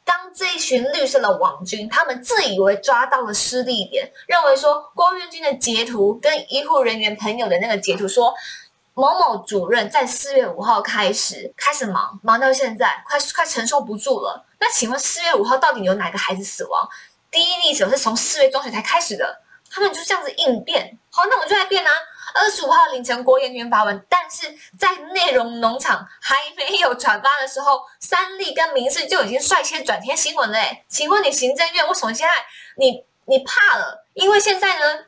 当这一群绿色的网军，他们自以为抓到了失利点，认为说郭彦军的截图跟医护人员朋友的那个截图说。某某主任在四月五号开始开始忙，忙到现在快快承受不住了。那请问四月五号到底有哪个孩子死亡？第一例者是从四月中旬才开始的，他们就这样子应变。好，那我们就来变啊！二十五号凌晨郭彦军发文，但是在内容农场还没有转发的时候，三立跟民事就已经率先转贴新闻了。请问你行政院为什么现在你你怕了？因为现在呢，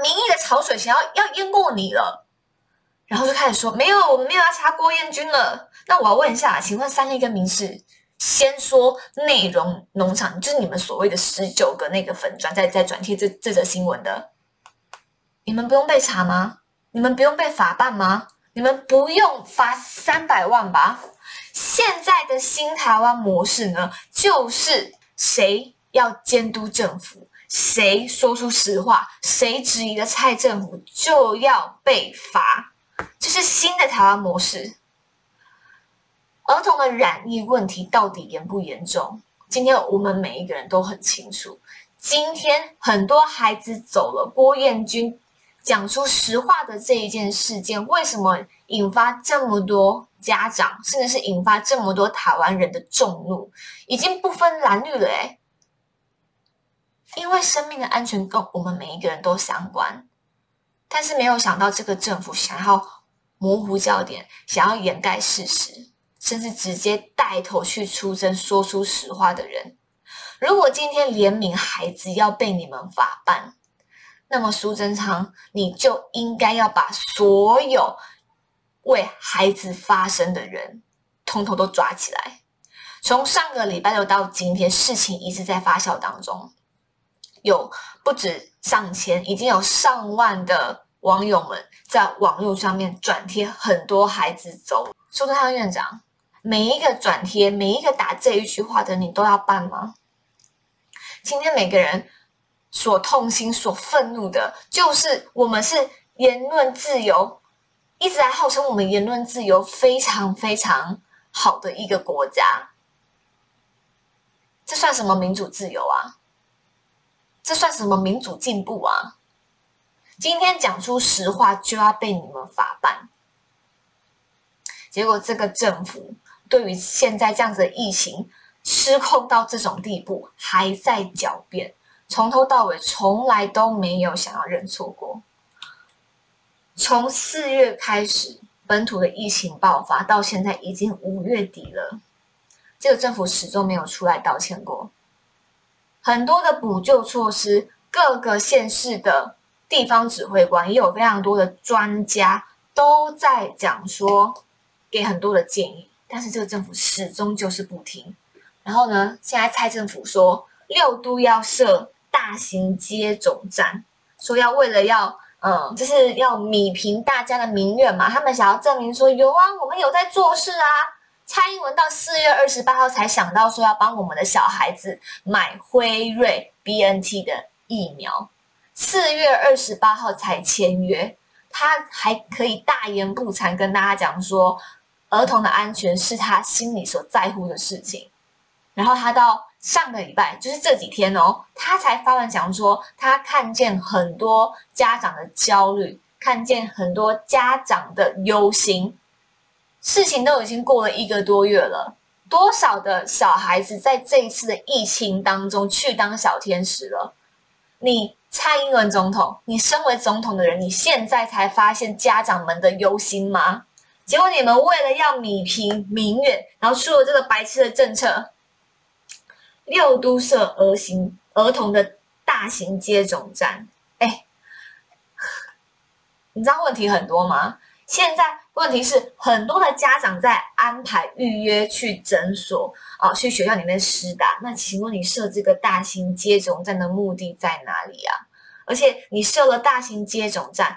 民意的潮水想要要淹过你了。然后就开始说没有，我们没有要查郭彦军了。那我要问一下，请问三立跟民事先说内容农场，就是你们所谓的十九个那个粉转在在转贴这这则新闻的，你们不用被查吗？你们不用被法办吗？你们不用罚三百万吧？现在的新台湾模式呢，就是谁要监督政府，谁说出实话，谁质疑了蔡政府就要被罚。这是新的台湾模式。儿童的染疫问题到底严不严重？今天我们每一个人都很清楚。今天很多孩子走了，郭彦军讲出实话的这一件事件，为什么引发这么多家长，甚至是引发这么多台湾人的众怒？已经不分蓝绿了，诶因为生命的安全跟我们每一个人都相关。但是没有想到，这个政府想要模糊焦点，想要掩盖事实，甚至直接带头去出征，说出实话的人。如果今天怜悯孩子要被你们法办，那么苏贞昌，你就应该要把所有为孩子发声的人，通通都抓起来。从上个礼拜六到今天，事情一直在发酵当中，有不止。上千已经有上万的网友们在网络上面转贴很多孩子走。苏贞昌院长，每一个转贴，每一个打这一句话的，你都要办吗？今天每个人所痛心、所愤怒的，就是我们是言论自由，一直在号称我们言论自由非常非常好的一个国家，这算什么民主自由啊？这算什么民主进步啊？今天讲出实话就要被你们法办，结果这个政府对于现在这样子的疫情失控到这种地步，还在狡辩，从头到尾从来都没有想要认错过。从四月开始，本土的疫情爆发到现在已经五月底了，这个政府始终没有出来道歉过。很多的补救措施，各个县市的地方指挥官也有非常多的专家都在讲说，给很多的建议，但是这个政府始终就是不听。然后呢，现在蔡政府说六都要设大型接种站，说要为了要嗯，就是要米平大家的民怨嘛，他们想要证明说有啊，我们有在做事啊。蔡英文到四月二十八号才想到说要帮我们的小孩子买辉瑞 B N T 的疫苗，四月二十八号才签约，他还可以大言不惭跟大家讲说，儿童的安全是他心里所在乎的事情。然后他到上个礼拜，就是这几天哦，他才发文讲说，他看见很多家长的焦虑，看见很多家长的忧心。事情都已经过了一个多月了，多少的小孩子在这一次的疫情当中去当小天使了？你蔡英文总统，你身为总统的人，你现在才发现家长们的忧心吗？结果你们为了要米平民怨，然后出了这个白痴的政策，六都设儿行儿童的大型接种站，哎，你知道问题很多吗？现在问题是很多的家长在安排预约去诊所啊，去学校里面施打。那请问你设这个大型接种站的目的在哪里啊？而且你设了大型接种站，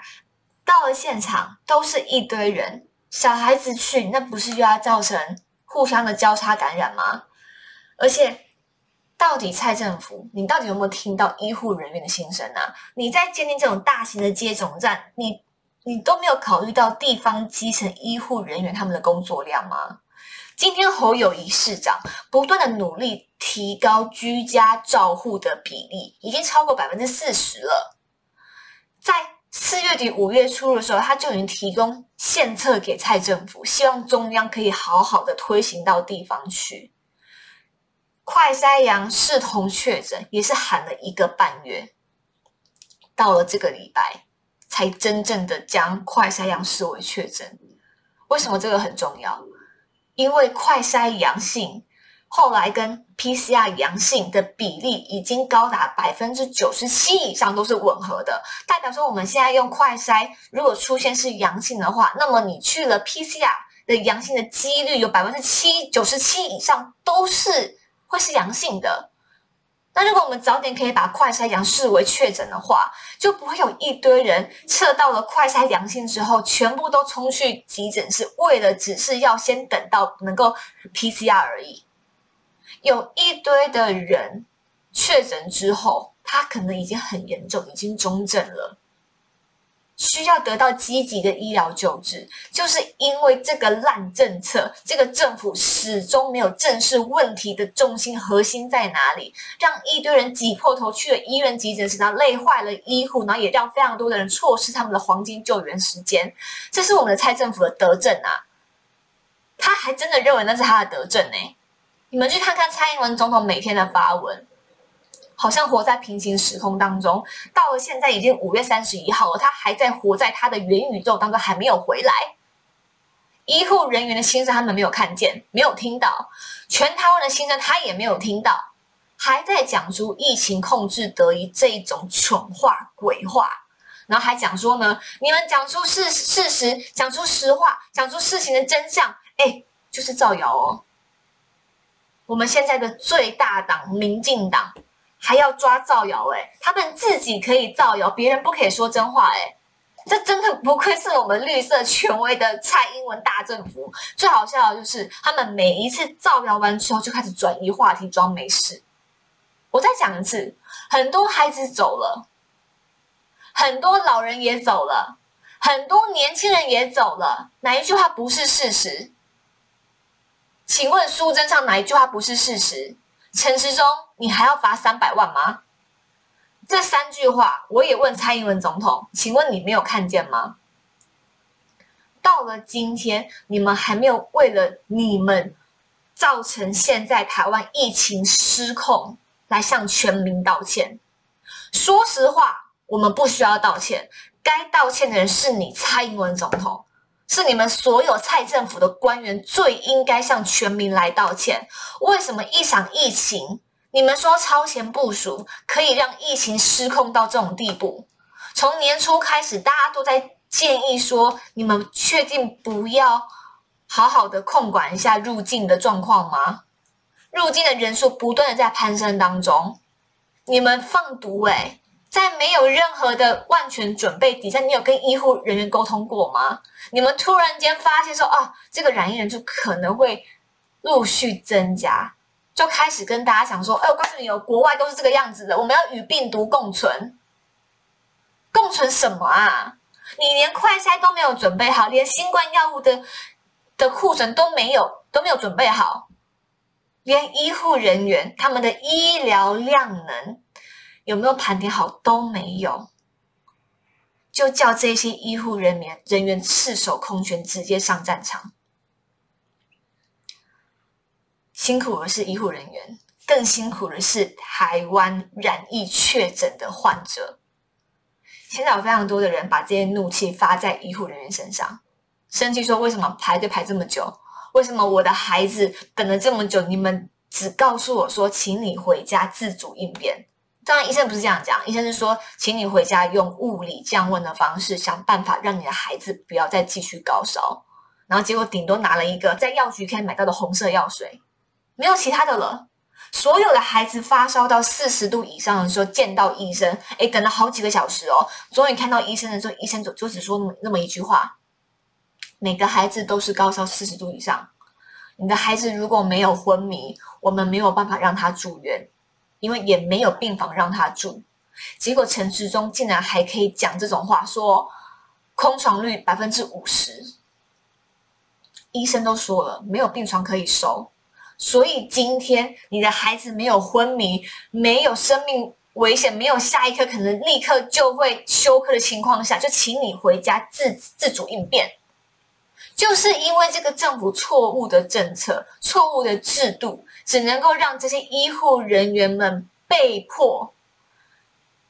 到了现场都是一堆人，小孩子去，那不是又要造成互相的交叉感染吗？而且，到底蔡政府，你到底有没有听到医护人员的心声啊？你在建立这种大型的接种站，你？你都没有考虑到地方基层医护人员他们的工作量吗？今天侯友谊市长不断的努力提高居家照护的比例，已经超过百分之四十了。在四月底五月初的时候，他就已经提供献策给蔡政府，希望中央可以好好的推行到地方去。快筛阳视同确诊，也是喊了一个半月，到了这个礼拜。才真正的将快筛阳视为确诊。为什么这个很重要？因为快筛阳性后来跟 PCR 阳性的比例已经高达百分之九十七以上都是吻合的，代表说我们现在用快筛，如果出现是阳性的话，那么你去了 PCR 的阳性的几率有百分之七九十七以上都是会是阳性的。那如果我们早点可以把快筛阳视为确诊的话，就不会有一堆人测到了快筛阳性之后，全部都冲去急诊室，为了只是要先等到能够 PCR 而已。有一堆的人确诊之后，他可能已经很严重，已经中症了。需要得到积极的医疗救治，就是因为这个烂政策，这个政府始终没有正视问题的重心核心在哪里，让一堆人挤破头去了医院急诊室，然后累坏了医护，然后也让非常多的人错失他们的黄金救援时间。这是我们的蔡政府的德政啊！他还真的认为那是他的德政呢？你们去看看蔡英文总统每天的发文。好像活在平行时空当中，到了现在已经五月三十一号了，他还在活在他的元宇宙当中，还没有回来。医护人员的心声他们没有看见，没有听到；全台湾的心声他也没有听到，还在讲出疫情控制得宜这一种蠢话、鬼话，然后还讲说呢，你们讲出事事实，讲出实话，讲出事情的真相，哎，就是造谣哦。我们现在的最大党民进党。还要抓造谣哎，他们自己可以造谣，别人不可以说真话哎，这真的不愧是我们绿色权威的蔡英文大政府。最好笑的就是，他们每一次造谣完之后，就开始转移话题，装没事。我再讲一次，很多孩子走了，很多老人也走了，很多年轻人也走了，哪一句话不是事实？请问书真上哪一句话不是事实？陈时中，你还要罚三百万吗？这三句话，我也问蔡英文总统，请问你没有看见吗？到了今天，你们还没有为了你们造成现在台湾疫情失控来向全民道歉。说实话，我们不需要道歉，该道歉的人是你蔡英文总统。是你们所有蔡政府的官员最应该向全民来道歉。为什么一场疫情，你们说超前部署可以让疫情失控到这种地步？从年初开始，大家都在建议说，你们确定不要好好的控管一下入境的状况吗？入境的人数不断的在攀升当中，你们放毒诶在没有任何的万全准备底下，你有跟医护人员沟通过吗？你们突然间发现说，哦，这个染疫人数可能会陆续增加，就开始跟大家讲说，哎，我告诉你哦，国外都是这个样子的，我们要与病毒共存。共存什么啊？你连快筛都没有准备好，连新冠药物的的库存都没有，都没有准备好，连医护人员他们的医疗量能。有没有盘点好都没有，就叫这些医护人员人员赤手空拳直接上战场，辛苦的是医护人员，更辛苦的是台湾染疫确诊的患者。现在有非常多的人把这些怒气发在医护人员身上，生气说：“为什么排队排这么久？为什么我的孩子等了这么久？你们只告诉我说，请你回家自主应变。当然，医生不是这样讲，医生是说，请你回家用物理降温的方式，想办法让你的孩子不要再继续高烧。然后结果顶多拿了一个在药局可以买到的红色药水，没有其他的了。”所有的孩子发烧到四十度以上的时候，见到医生，哎，等了好几个小时哦，终于看到医生的时候，医生就就只说那么那么一句话：每个孩子都是高烧四十度以上。你的孩子如果没有昏迷，我们没有办法让他住院，因为也没有病房让他住。结果陈时中竟然还可以讲这种话，说空床率百分之五十，医生都说了，没有病床可以收。所以今天你的孩子没有昏迷，没有生命危险，没有下一刻可能立刻就会休克的情况下，就请你回家自自主应变。就是因为这个政府错误的政策、错误的制度，只能够让这些医护人员们被迫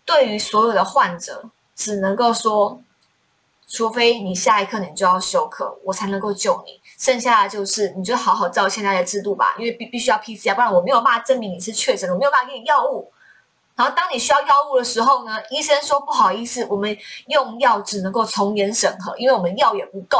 对于所有的患者，只能够说。除非你下一刻你就要休克，我才能够救你。剩下的就是你就好好照现在的制度吧，因为必必须要 PCR，不然我没有办法证明你是确诊，我没有办法给你药物。然后当你需要药物的时候呢，医生说不好意思，我们用药只能够从严审核，因为我们药也不够，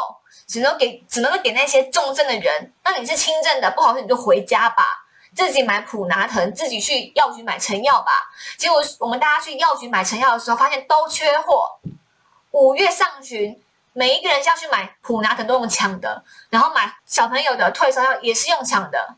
只能给只能够给那些重症的人。那你是轻症的，不好意思你就回家吧，自己买普拿疼，自己去药局买成药吧。结果我们大家去药局买成药的时候，发现都缺货。五月上旬，每一个人要去买普拿疼都用抢的，然后买小朋友的退烧药也是用抢的。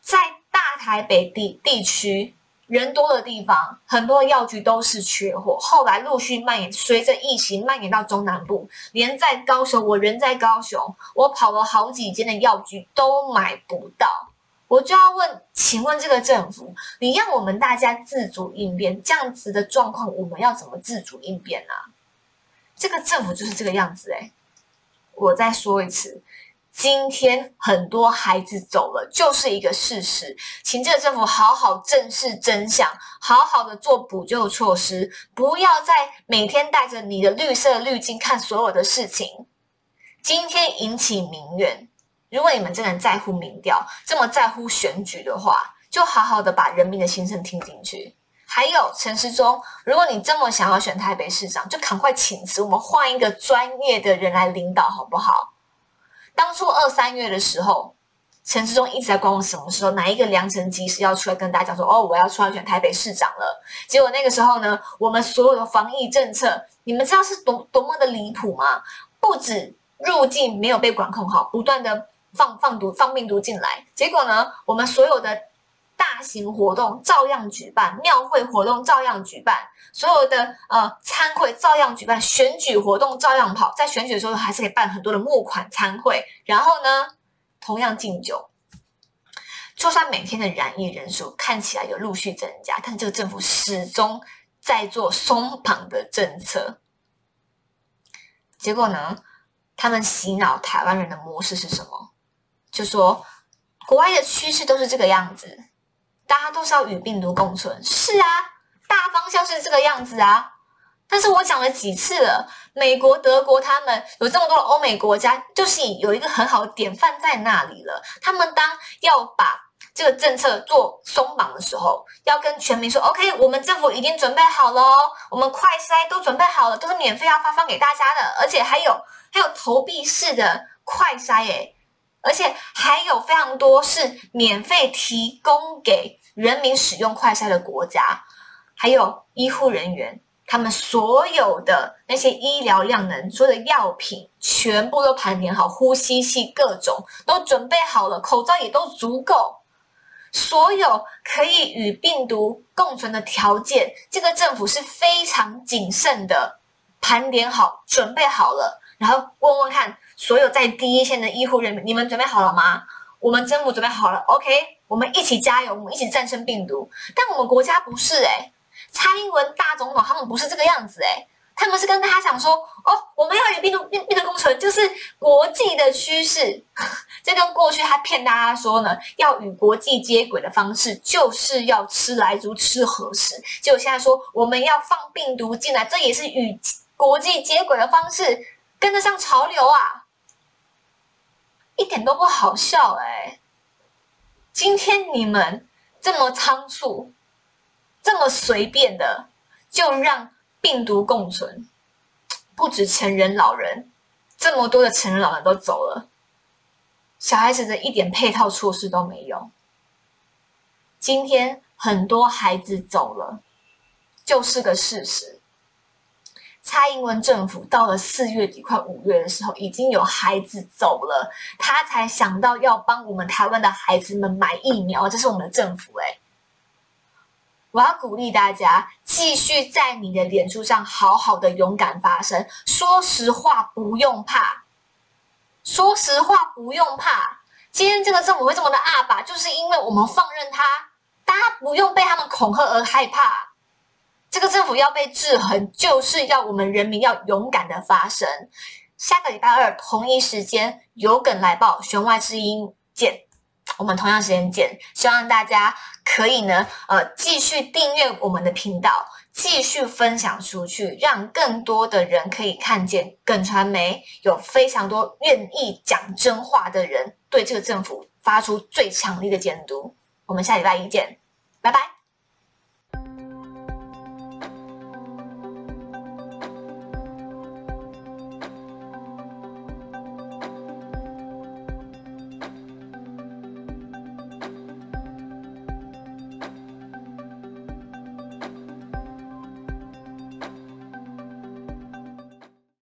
在大台北地地区人多的地方，很多药局都是缺货。后来陆续蔓延，随着疫情蔓延到中南部，连在高雄，我人在高雄，我跑了好几间的药局都买不到。我就要问，请问这个政府，你让我们大家自主应变，这样子的状况，我们要怎么自主应变呢？这个政府就是这个样子哎！我再说一次，今天很多孩子走了，就是一个事实。请这个政府好好正视真相，好好的做补救措施，不要再每天带着你的绿色滤镜看所有的事情。今天引起民怨，如果你们真的在乎民调，这么在乎选举的话，就好好的把人民的心声听进去。还有陈时中，如果你这么想要选台北市长，就赶快请辞，我们换一个专业的人来领导，好不好？当初二三月的时候，陈志忠一直在观望什么时候哪一个良辰吉时要出来跟大家讲说，哦，我要出来选台北市长了。结果那个时候呢，我们所有的防疫政策，你们知道是多多么的离谱吗？不止入境没有被管控好，不断的放放毒放病毒进来，结果呢，我们所有的。大型活动照样举办，庙会活动照样举办，所有的呃参会照样举办，选举活动照样跑，在选举的时候还是可以办很多的募款参会。然后呢，同样敬酒，就算每天的染疫人数看起来有陆续增加，但这个政府始终在做松绑的政策。结果呢，他们洗脑台湾人的模式是什么？就说国外的趋势都是这个样子。大家都是要与病毒共存，是啊，大方向是这个样子啊。但是我讲了几次了，美国、德国他们有这么多的欧美国家，就是有一个很好的典范在那里了。他们当要把这个政策做松绑的时候，要跟全民说：“OK，我们政府已经准备好了，我们快筛都准备好了，都是免费要发放给大家的，而且还有还有投币式的快筛，诶，而且还有非常多是免费提供给。”人民使用快筛的国家，还有医护人员，他们所有的那些医疗量能，所有的药品全部都盘点好，呼吸器各种都准备好了，口罩也都足够，所有可以与病毒共存的条件，这个政府是非常谨慎的盘点好，准备好了，然后问问看所有在第一线的医护人员，你们准备好了吗？我们政府准备好了，OK。我们一起加油，我们一起战胜病毒。但我们国家不是诶蔡英文大总统他们不是这个样子诶他们是跟大家讲说，哦，我们要与病毒病病毒共存，就是国际的趋势。[LAUGHS] 这跟过去他骗大家说呢，要与国际接轨的方式，就是要吃来如吃核食。结果现在说我们要放病毒进来，这也是与国际接轨的方式，跟得上潮流啊，一点都不好笑哎。今天你们这么仓促，这么随便的，就让。病毒共存，不止成人、老人，这么多的成人、老人都走了，小孩子的一点配套措施都没有。今天很多孩子走了，就是个事实。蔡英文政府到了四月底、快五月的时候，已经有孩子走了，他才想到要帮我们台湾的孩子们买疫苗。这是我们的政府，哎。我要鼓励大家继续在你的脸书上好好的勇敢发声。说实话，不用怕。说实话，不用怕。今天这个政府会这么的阿爸，就是因为我们放任他，大家不用被他们恐吓而害怕。这个政府要被制衡，就是要我们人民要勇敢的发声。下个礼拜二同一时间，有梗来报，弦外之音见。我们同样时间见，希望大家可以呢，呃，继续订阅我们的频道，继续分享出去，让更多的人可以看见耿传媒有非常多愿意讲真话的人，对这个政府发出最强力的监督。我们下礼拜一见，拜拜。